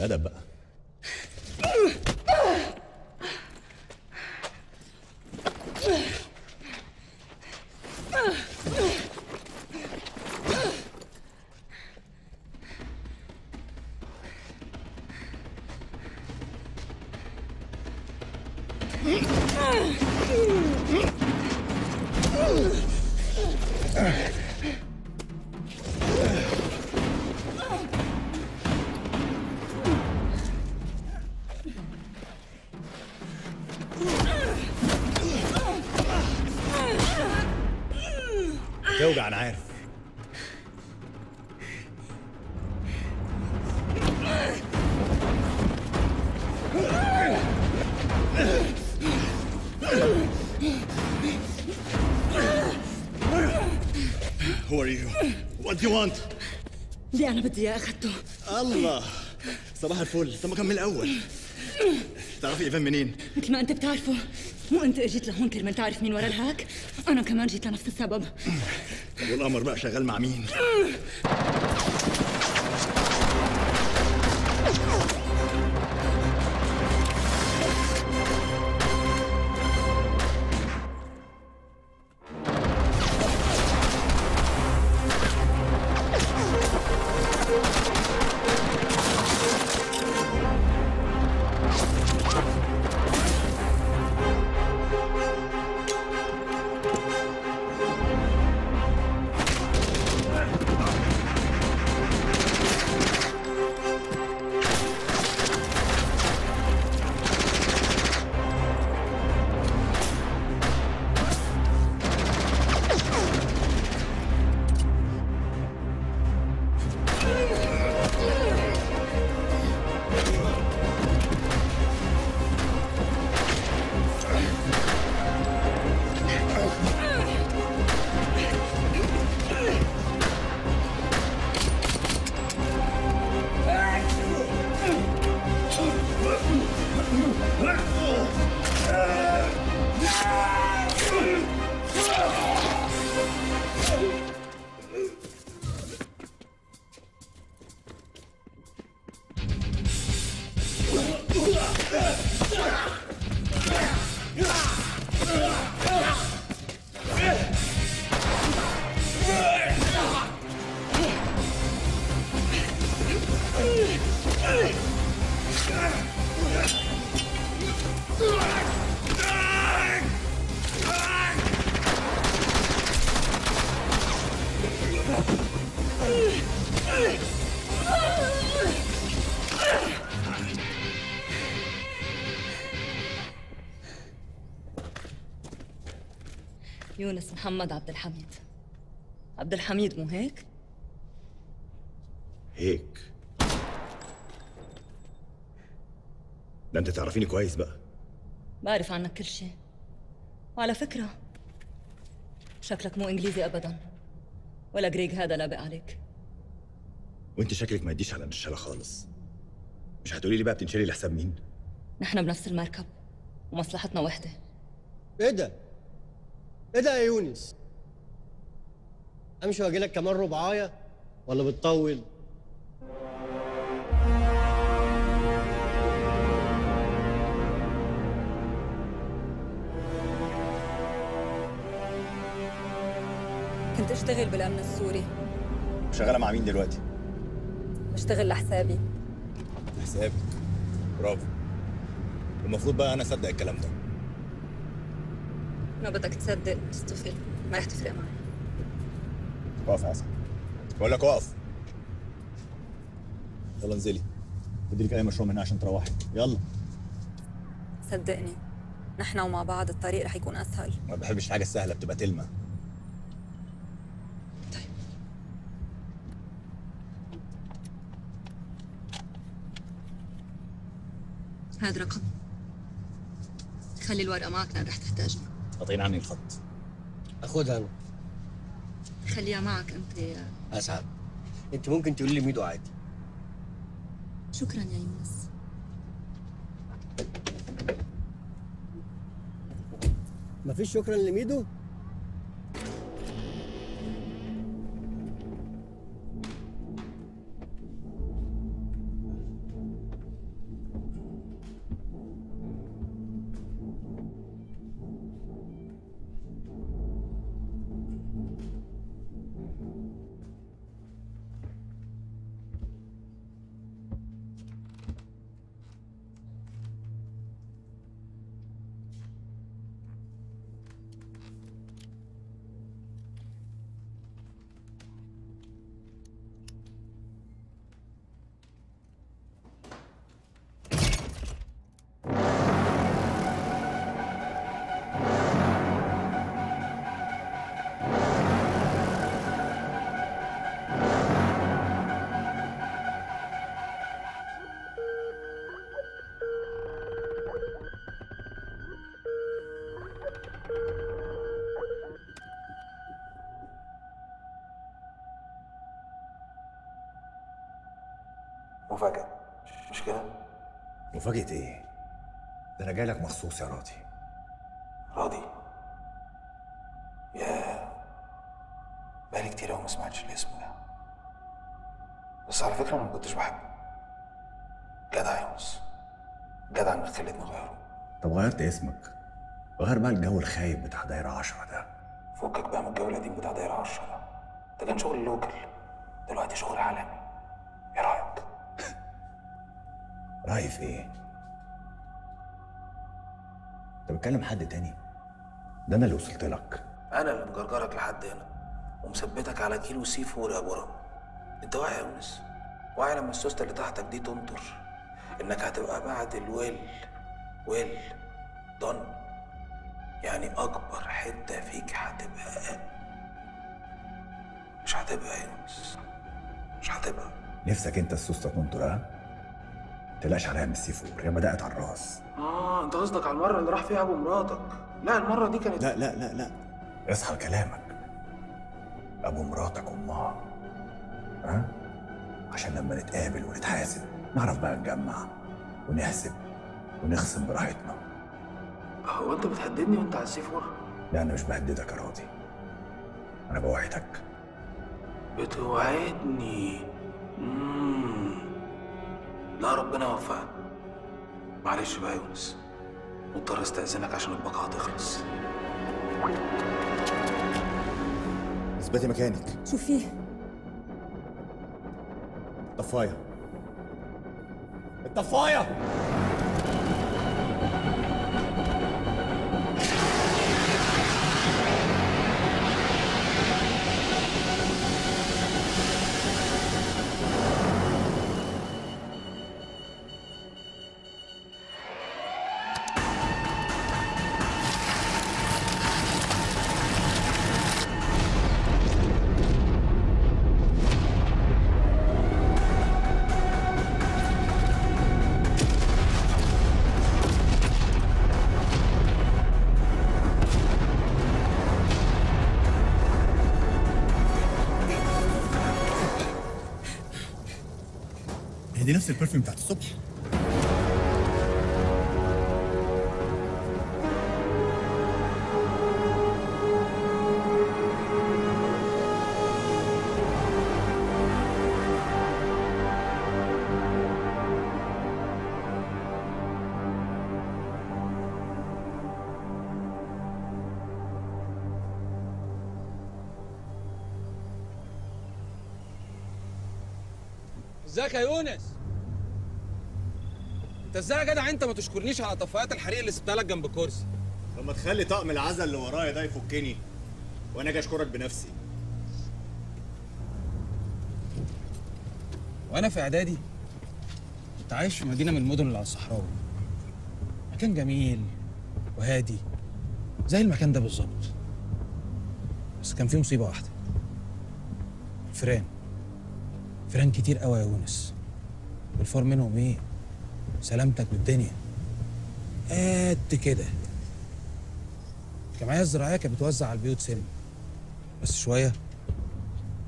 آه ده انت You want? اللي أنا بدي إياه اخذته الله. صباح الفل. طب ما كان من الأول. تعرفي ايفان منين؟ مثل ما أنت بتعرفه. مو أنت إجيت لهون كرمال تعرف مين ورا الهاك. أنا كمان جيت لنفس السبب. طب والقمر بقى شغال مع مين؟ يونس محمد عبد الحميد. عبد الحميد مو هيك؟ هيك. ده انت تعرفيني كويس بقى. بعرف عنك كل شيء. وعلى فكرة شكلك مو إنجليزي ابدا. ولا جريج هذا لابق عليك. وانت شكلك ما يديش على النشالة خالص. مش هتقولي لي بقى بتنشري لحساب مين؟ نحن بنفس المركب ومصلحتنا وحدة. إيه ده؟ إيه ده يا يونس؟ امشي واجي لك كمان ربعايه ولا بتطول؟ كنت اشتغل بالأمن السوري. شغالة مع مين دلوقتي؟ بشتغل لحسابي. حسابك برافو. المفروض بقى أنا أصدق الكلام ده. ما بدك تصدق تستفل ما رح تفرق معي. يا حسن بقول لك اقف يلا انزلي. خدي لك أي مشروع من هنا عشان تروحي. يلا. صدقني نحن ومع بعض الطريق رح يكون أسهل. ما بحبش الحاجة السهلة بتبقى تلمة. هذا رقم. خلي الورقة معك لأن رح تحتاجها. قاطعين عني الخط اخدها أنا. خليها معك أنت يا- أسعد. أنت ممكن تقولي لي ميدو عادي. شكرا يا يونس. مفيش شكرا لميدو؟ مفاجأة إيه؟ ده أنا جاي لك مخصوص يا راضي. راضي؟ يا بقالي كتير أوي ما سمعتش الاسم ده. بس على فكرة أنا ما كنتش بحبه. جدع يا يونس جدع إنك خليتني أغيره. طب غيرت اسمك؟ غير بقى الجو الخايب بتاع دايرة عشرة ده. فكك بقى من الجو القديم بتاع دايرة عشرة ده. ده كان شغل لوكال دلوقتي شغل عالمي. رأيي في إيه؟ أنت بتكلم حد تاني؟ ده أنا اللي وصلت لك. أنا اللي مجرجرك لحد هنا ومثبتك على كيلو C4 يا برم أنت واعي يا يونس؟ واعي لما السوستة اللي تحتك دي تنطر. إنك هتبقى بعد ال well well done يعني أكبر حتة فيك هتبقى مش هتبقى يا يونس. مش هتبقى. نفسك أنت السوستة تنطر ها؟ تلاش عليها من السيفور يا بدأت على الراس. آه أنت قصدك على المرة اللي راح فيها أبو مراتك. لا المرة دي كانت لا لا لا لا. اصحى لكلامك. أبو مراتك أمها. ها؟ عشان لما نتقابل ونتحاسب نعرف بقى نجمع ونحسب ونخصم براحتنا. هو أنت بتهددني وأنت على السي فور؟ لا أنا مش بهددك يا راضي. أنا بوعدك. بتوعدني. مم. لا ربنا يوفقك. معلش بقى يا يونس. مضطر استأذنك عشان البقعة تخلص اثبتي مكانك. شو فيه؟ طفايه الطفاية! هي دي نفس البرفيوم بتاعت الصبح ازيك يا يونس انت إزاي يا جدع انت ما تشكرنيش على طفايات الحريق اللي سبتها لك جنب الكرسي لما تخلي طقم العزل اللي ورايا ده يفكني وأنا أجي اشكرك بنفسي. وأنا في اعدادي كنت عايش في مدينة من المدن اللي على الصحراوي مكان جميل وهادي زي المكان ده بالظبط. بس كان فيه مصيبة واحدة. الفيران. فيران كتير قوي يا يونس. والفار منهم إيه؟ سلامتك بالدنيا قد كده. الجمعيه الزراعيه كانت بتوزع على البيوت سم بس شوية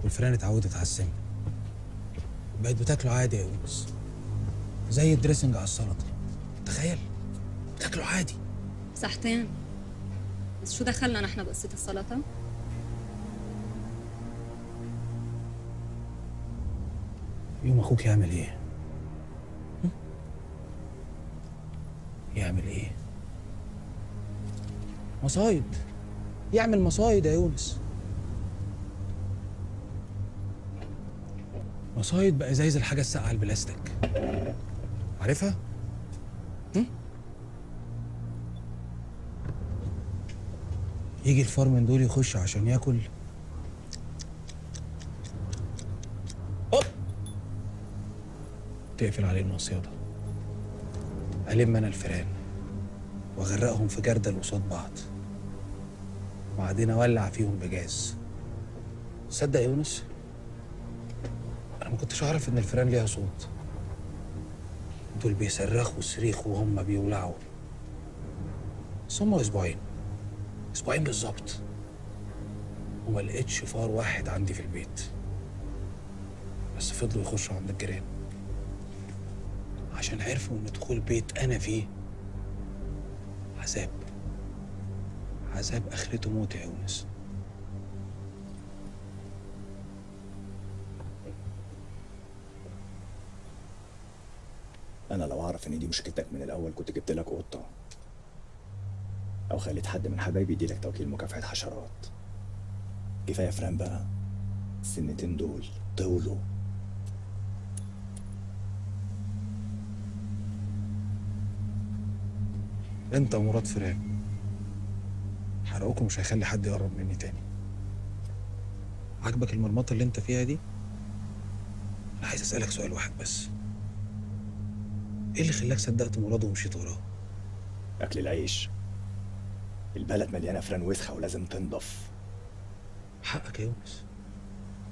والفيران اتعودت على السم بقت بتاكله عادي يا يونس زي ال dressing على السلطة. تخيل. تاكله عادي. صحتين. بس شو دخلنا نحن بقصة السلطة؟ يوم أخوك يعمل إيه؟ مصايد يعمل مصايد يا يونس. مصايد بأزايز الحاجة الساقعة البلاستيك. عارفها؟ يجي الفار من دول يخش عشان ياكل. هوب! تقفل عليه المصيدة. ألم أنا الفيران. وأغرقهم في جردل قصاد بعض. وبعدين أولع فيهم بجاز. تصدق يا يونس؟ أنا ما كنتش أعرف إن الفيران ليها صوت. دول بيصرخوا صريخ وهم بيولعوا. بس هم أسبوعين. أسبوعين بالظبط. وما لقيتش فار واحد عندي في البيت. بس فضلوا يخشوا عند الجيران. عشان عرفوا إن دخول بيت أنا فيه عذاب. عذاب اخرته موت يا يونس. أنا لو أعرف إن دي مشكلتك من الأول كنت جبت لك قطة. أو خليت حد من حبايبي يديلك توكيل مكافحة حشرات. كفاية فران بقى السنتين دول طولوا. أنت ومراد فراق حرقكم مش هيخلي حد يقرب مني تاني. عاجبك المرمطة اللي انت فيها دي؟ أنا عايز أسألك سؤال واحد بس. إيه اللي خلاك صدقت مراد ومشيت وراه أكل العيش. البلد مليانة فران وسخه ولازم تنضف. حقك يا يونس.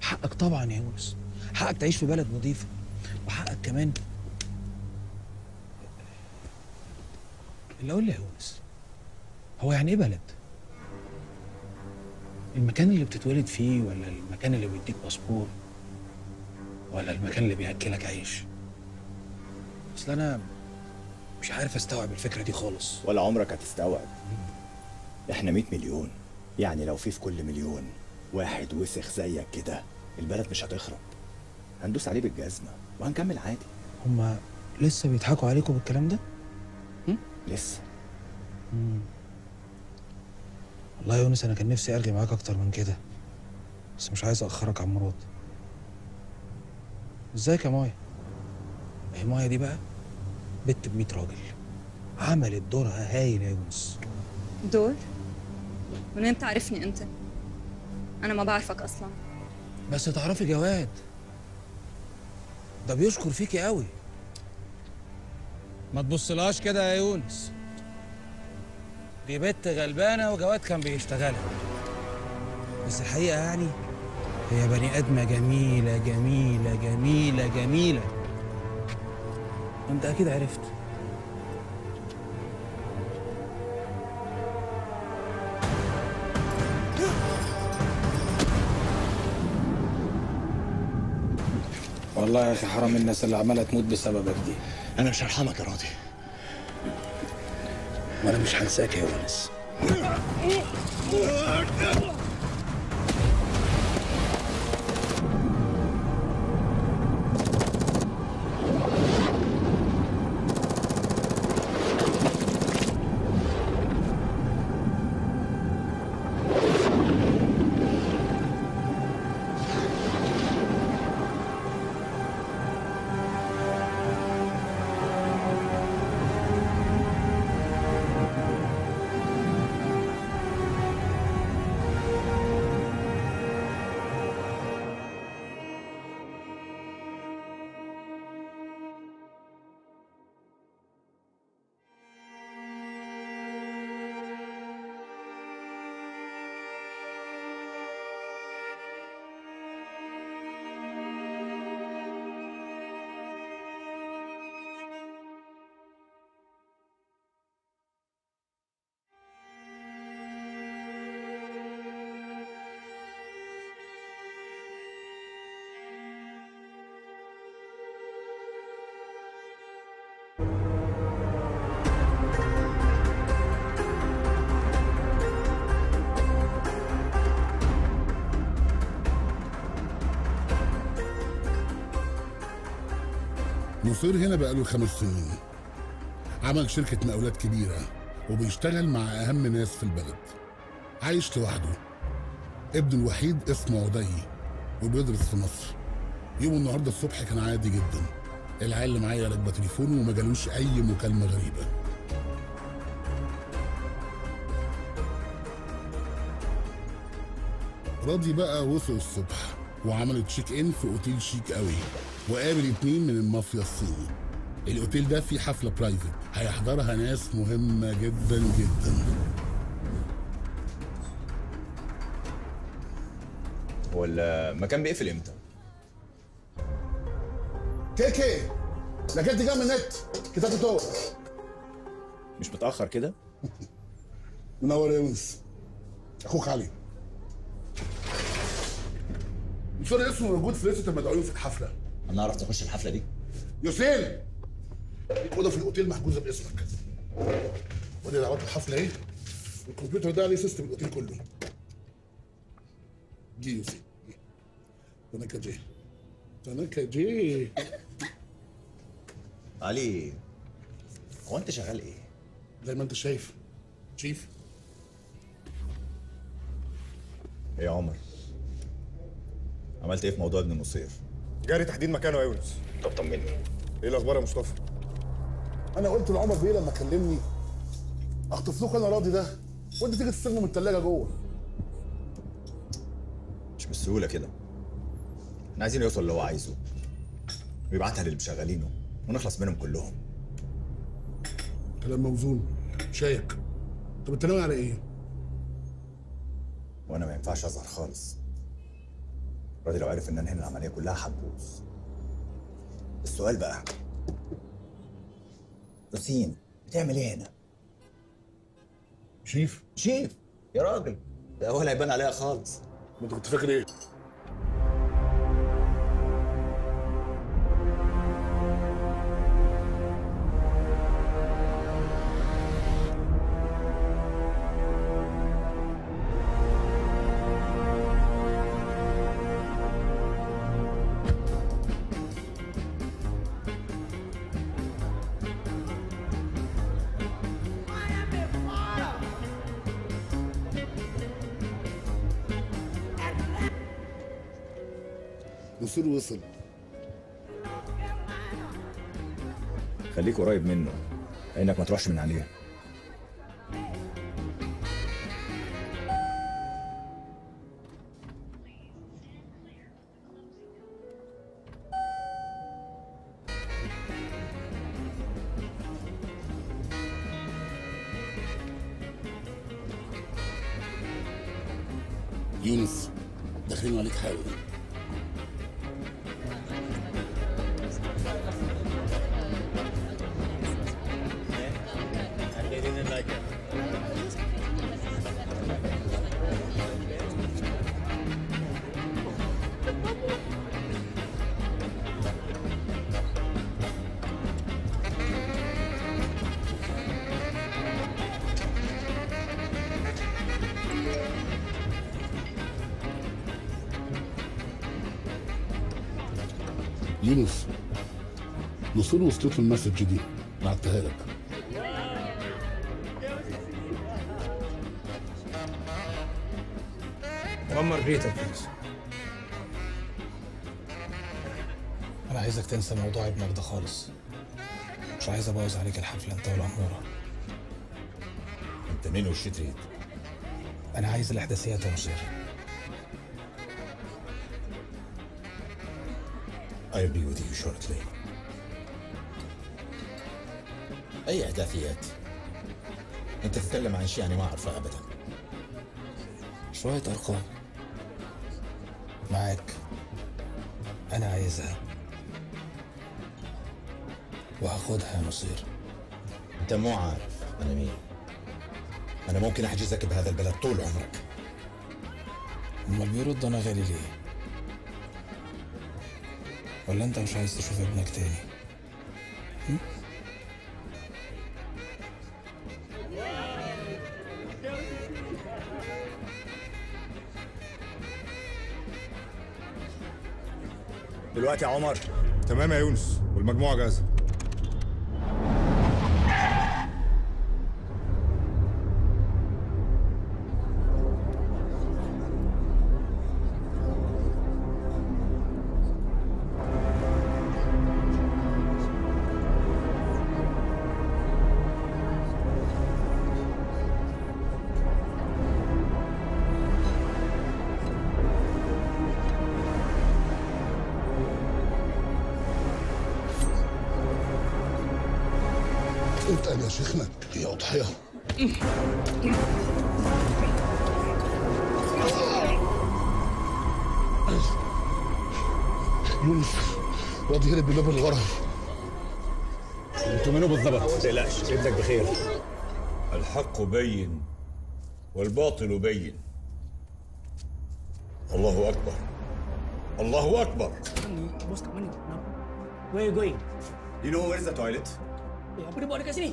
حقك طبعا يا يونس. حقك تعيش في بلد نظيفة. وحقك كمان. اللي أقول لي يا يونس؟ هو يعني إيه بلد؟ المكان اللي بتتولد فيه ولا المكان اللي بيديك باسبور ولا المكان اللي بياكلك عيش؟ أصل أنا مش عارف أستوعب الفكرة دي خالص. ولا عمرك هتستوعب. إحنا 100 مليون. يعني لو في في كل مليون واحد وسخ زيك كده البلد مش هتخرب. هندوس عليه بالجزمة وهنكمل عادي. هما لسه بيضحكوا عليكم بالكلام ده؟ لسه. مم. والله يا يونس أنا كان نفسي ارغي معاك أكتر من كده بس مش عايز اخرك عن مراد ازيك يا مايا؟ هي مايا دي بقى بنت ب 100 راجل عملت دورها هايل يا يونس. دور؟ من إمتى عارفني أنت؟ أنا ما بعرفك أصلا. بس تعرفي جواد ده بيشكر فيكي قوي ما تبصلهاش كده يا يونس. دي بنت غلبانة وجواد كان بيشتغلها. بس الحقيقة يعني هي بني آدمة جميلة جميلة جميلة جميلة. أنت أكيد عرفت. والله يا أخي حرام الناس اللي عماله تموت بسببك دي. أنا مش هرحمك يا راضي. وأنا مش هنساك يا يونس. نصير هنا بقاله خمس سنين. عمل شركة مقاولات كبيرة وبيشتغل مع أهم ناس في البلد. عايش لوحده. ابنه الوحيد اسمه عدي وبيدرس في مصر. يوم النهارده الصبح كان عادي جدا. العيال اللي معايا راكبة تليفونه وما جالوش أي مكالمة غريبة. راضي بقى وصل الصبح وعمل check in في أوتيل شيك قوي. وقابل اتنين من المافيا الصيني. الأوتيل ده فيه حفلة private هيحضرها ناس مهمة جدا جدا. هو المكان بيقفل إمتى؟ كيكي لكنت جاي من النت. كتاب الدور. مش متأخر كده؟ *laughs* منور يا يونس. أخوك علي. مصر اسمه موجود في لستة المدعوين في الحفلة. أنا اعرف تخش الحفلة دي. يوسين! ليك اوضه في الأوتيل محجوزه باسمك. ودي دعوات الحفلة اهي والكمبيوتر ده عليه سيستم الأوتيل كله. جي يوسي تنكا جي. تنكا جي. علي هو أنت شغال إيه؟ زي ما أنت شايف. شيف. إيه يا عمر؟ عملت إيه في موضوع ابن النصير؟ جاري تحديد مكانه يا يونس. طب طمني. إيه الأخبار يا مصطفى؟ أنا قلت لعمر بيه لما كلمني أخطف لكم أنا راضي ده وأنت تيجي تستلمه من الثلاجه جوه. مش بالسهولة كده. إحنا عايزين يوصل اللي هو عايزه. ويبعتها للي مشغلينه ونخلص منهم كلهم. كلام موزون. شايك. طب أنت ناوي على إيه؟ وأنا ما ينفعش اظهر خالص. راضي لو عرف إن أنا هنا العملية كلها هتبوظ السؤال بقى روسين بتعمل إيه هنا؟ شيف شيف يا راجل ده ولا هيبان عليها خالص أنت كنت فاكر إيه؟ نصير وصل. خليك قريب منه عينك ما تروحش من عليه. نصير وصلت له المسج دي؟ بعتها لك. One margarita please أنا عايزك تنسى موضوع ابنك ده خالص. مش عايز أبوظ عليك الحفلة أنت والأمورة أنت مين وش تريد؟ أنا عايز الإحداثيات يا مصير I'll be with you shortly. أي إحداثيات؟ أنت تتكلم عن شيء أنا ما أعرفه أبدا. شوية أرقام معاك أنا عايزها وهاخدها يا مصير أنت مو عارف أنا مين. أنا ممكن أحجزك بهذا البلد طول عمرك. أمال بيرد أنا غالي ليه؟ ولا أنت مش عايز تشوف ابنك تاني؟ دلوقتي يا عمر. تمام يا يونس والمجموعة جاهزة. والباطل بين. الله أكبر. الله أكبر. Where are you going? You know where is the toilet? Eh, apa dia buat dekat sini?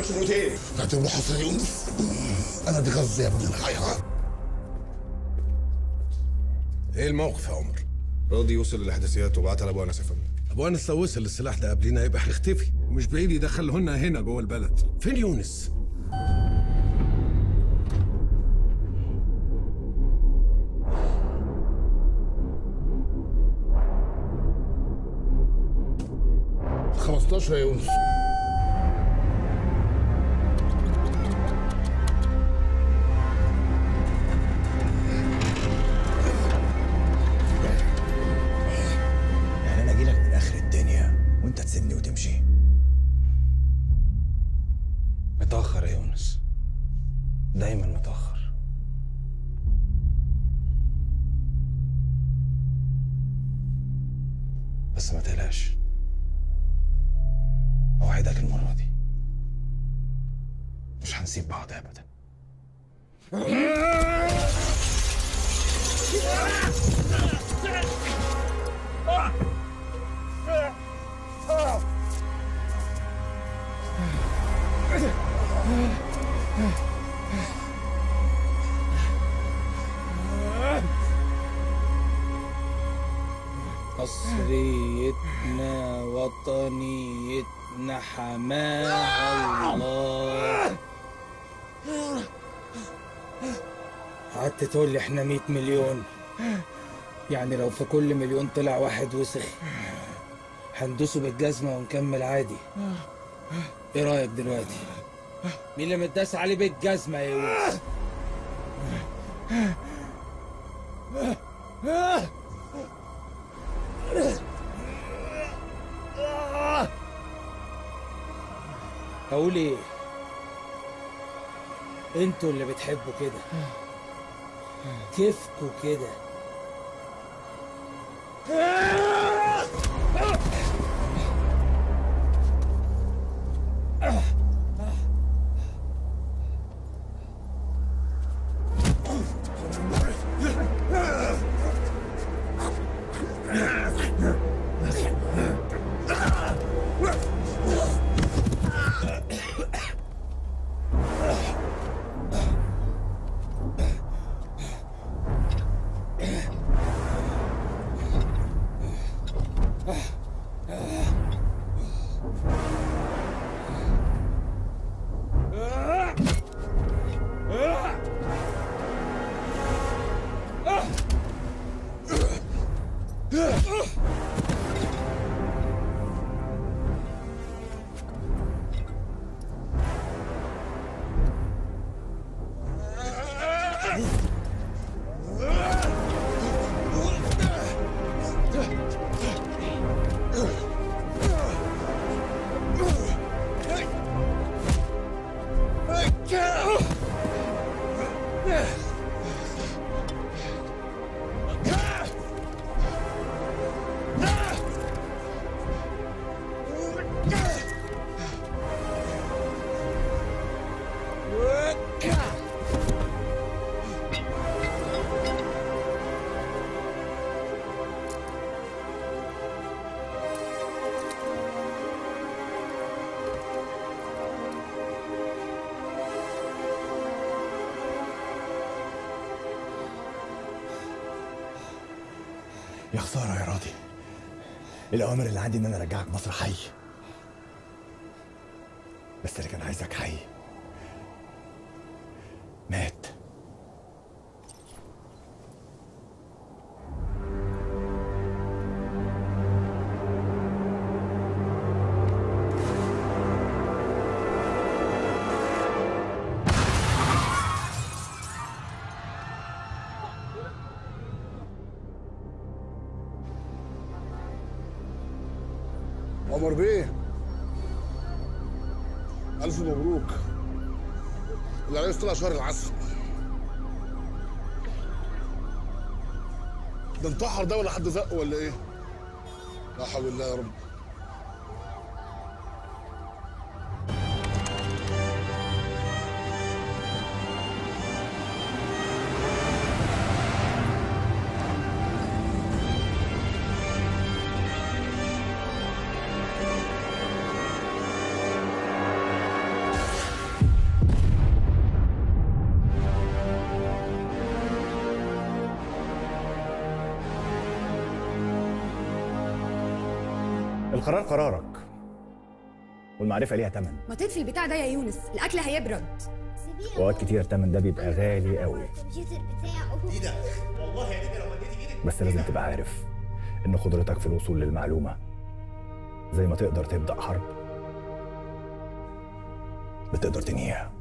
يخرجش بروتين هتبقى حصل يونس أنا دي غزه يا ابن الحيحة إيه الموقف يا عمر؟ راضي يوصل للأحداثيات وبعتها لابو أنس يا فندم. أبو أنس لو وصل السلاح ده قبلنا يبقى هيختفي ومش بعيد يدخلهن هنا جوه البلد. فين يونس؟ خمستاشر يا يونس. متأخر يا يونس. دايما متأخر. بس ما تقلقش. أوعدك المرة دي. مش هنسيب بعض أبدا. قعدت تقول لي إحنا 100 مليون. يعني لو في كل مليون طلع واحد وسخ هندوسه بالجزمة ونكمل عادي. إيه رأيك دلوقتي؟ مين اللي متداس عليه بالجزمة يا يونس أقول إيه؟ أنتوا اللي بتحبوا كده. كيفكوا كده؟ خساره يا راضي. الأوامر اللي عندي إن أنا أرجعك مصر حي. العريس طلع شهر العسل ده انتحر ده ولا حد زقه ولا إيه؟ لا حول الله يا رب القرار قرارك. والمعرفة ليها تمن. ما تطفي البتاع ده يا يونس الأكل هيبرد. وأوقات كتير التمن ده بيبقى غالي قوي. الكمبيوتر بتاعه. إيه ده؟ والله يا ديدي لو مديتي إيدك بس لازم تبقى عارف إن قدرتك في الوصول للمعلومة. زي ما تقدر تبدأ حرب. بتقدر تنهيها.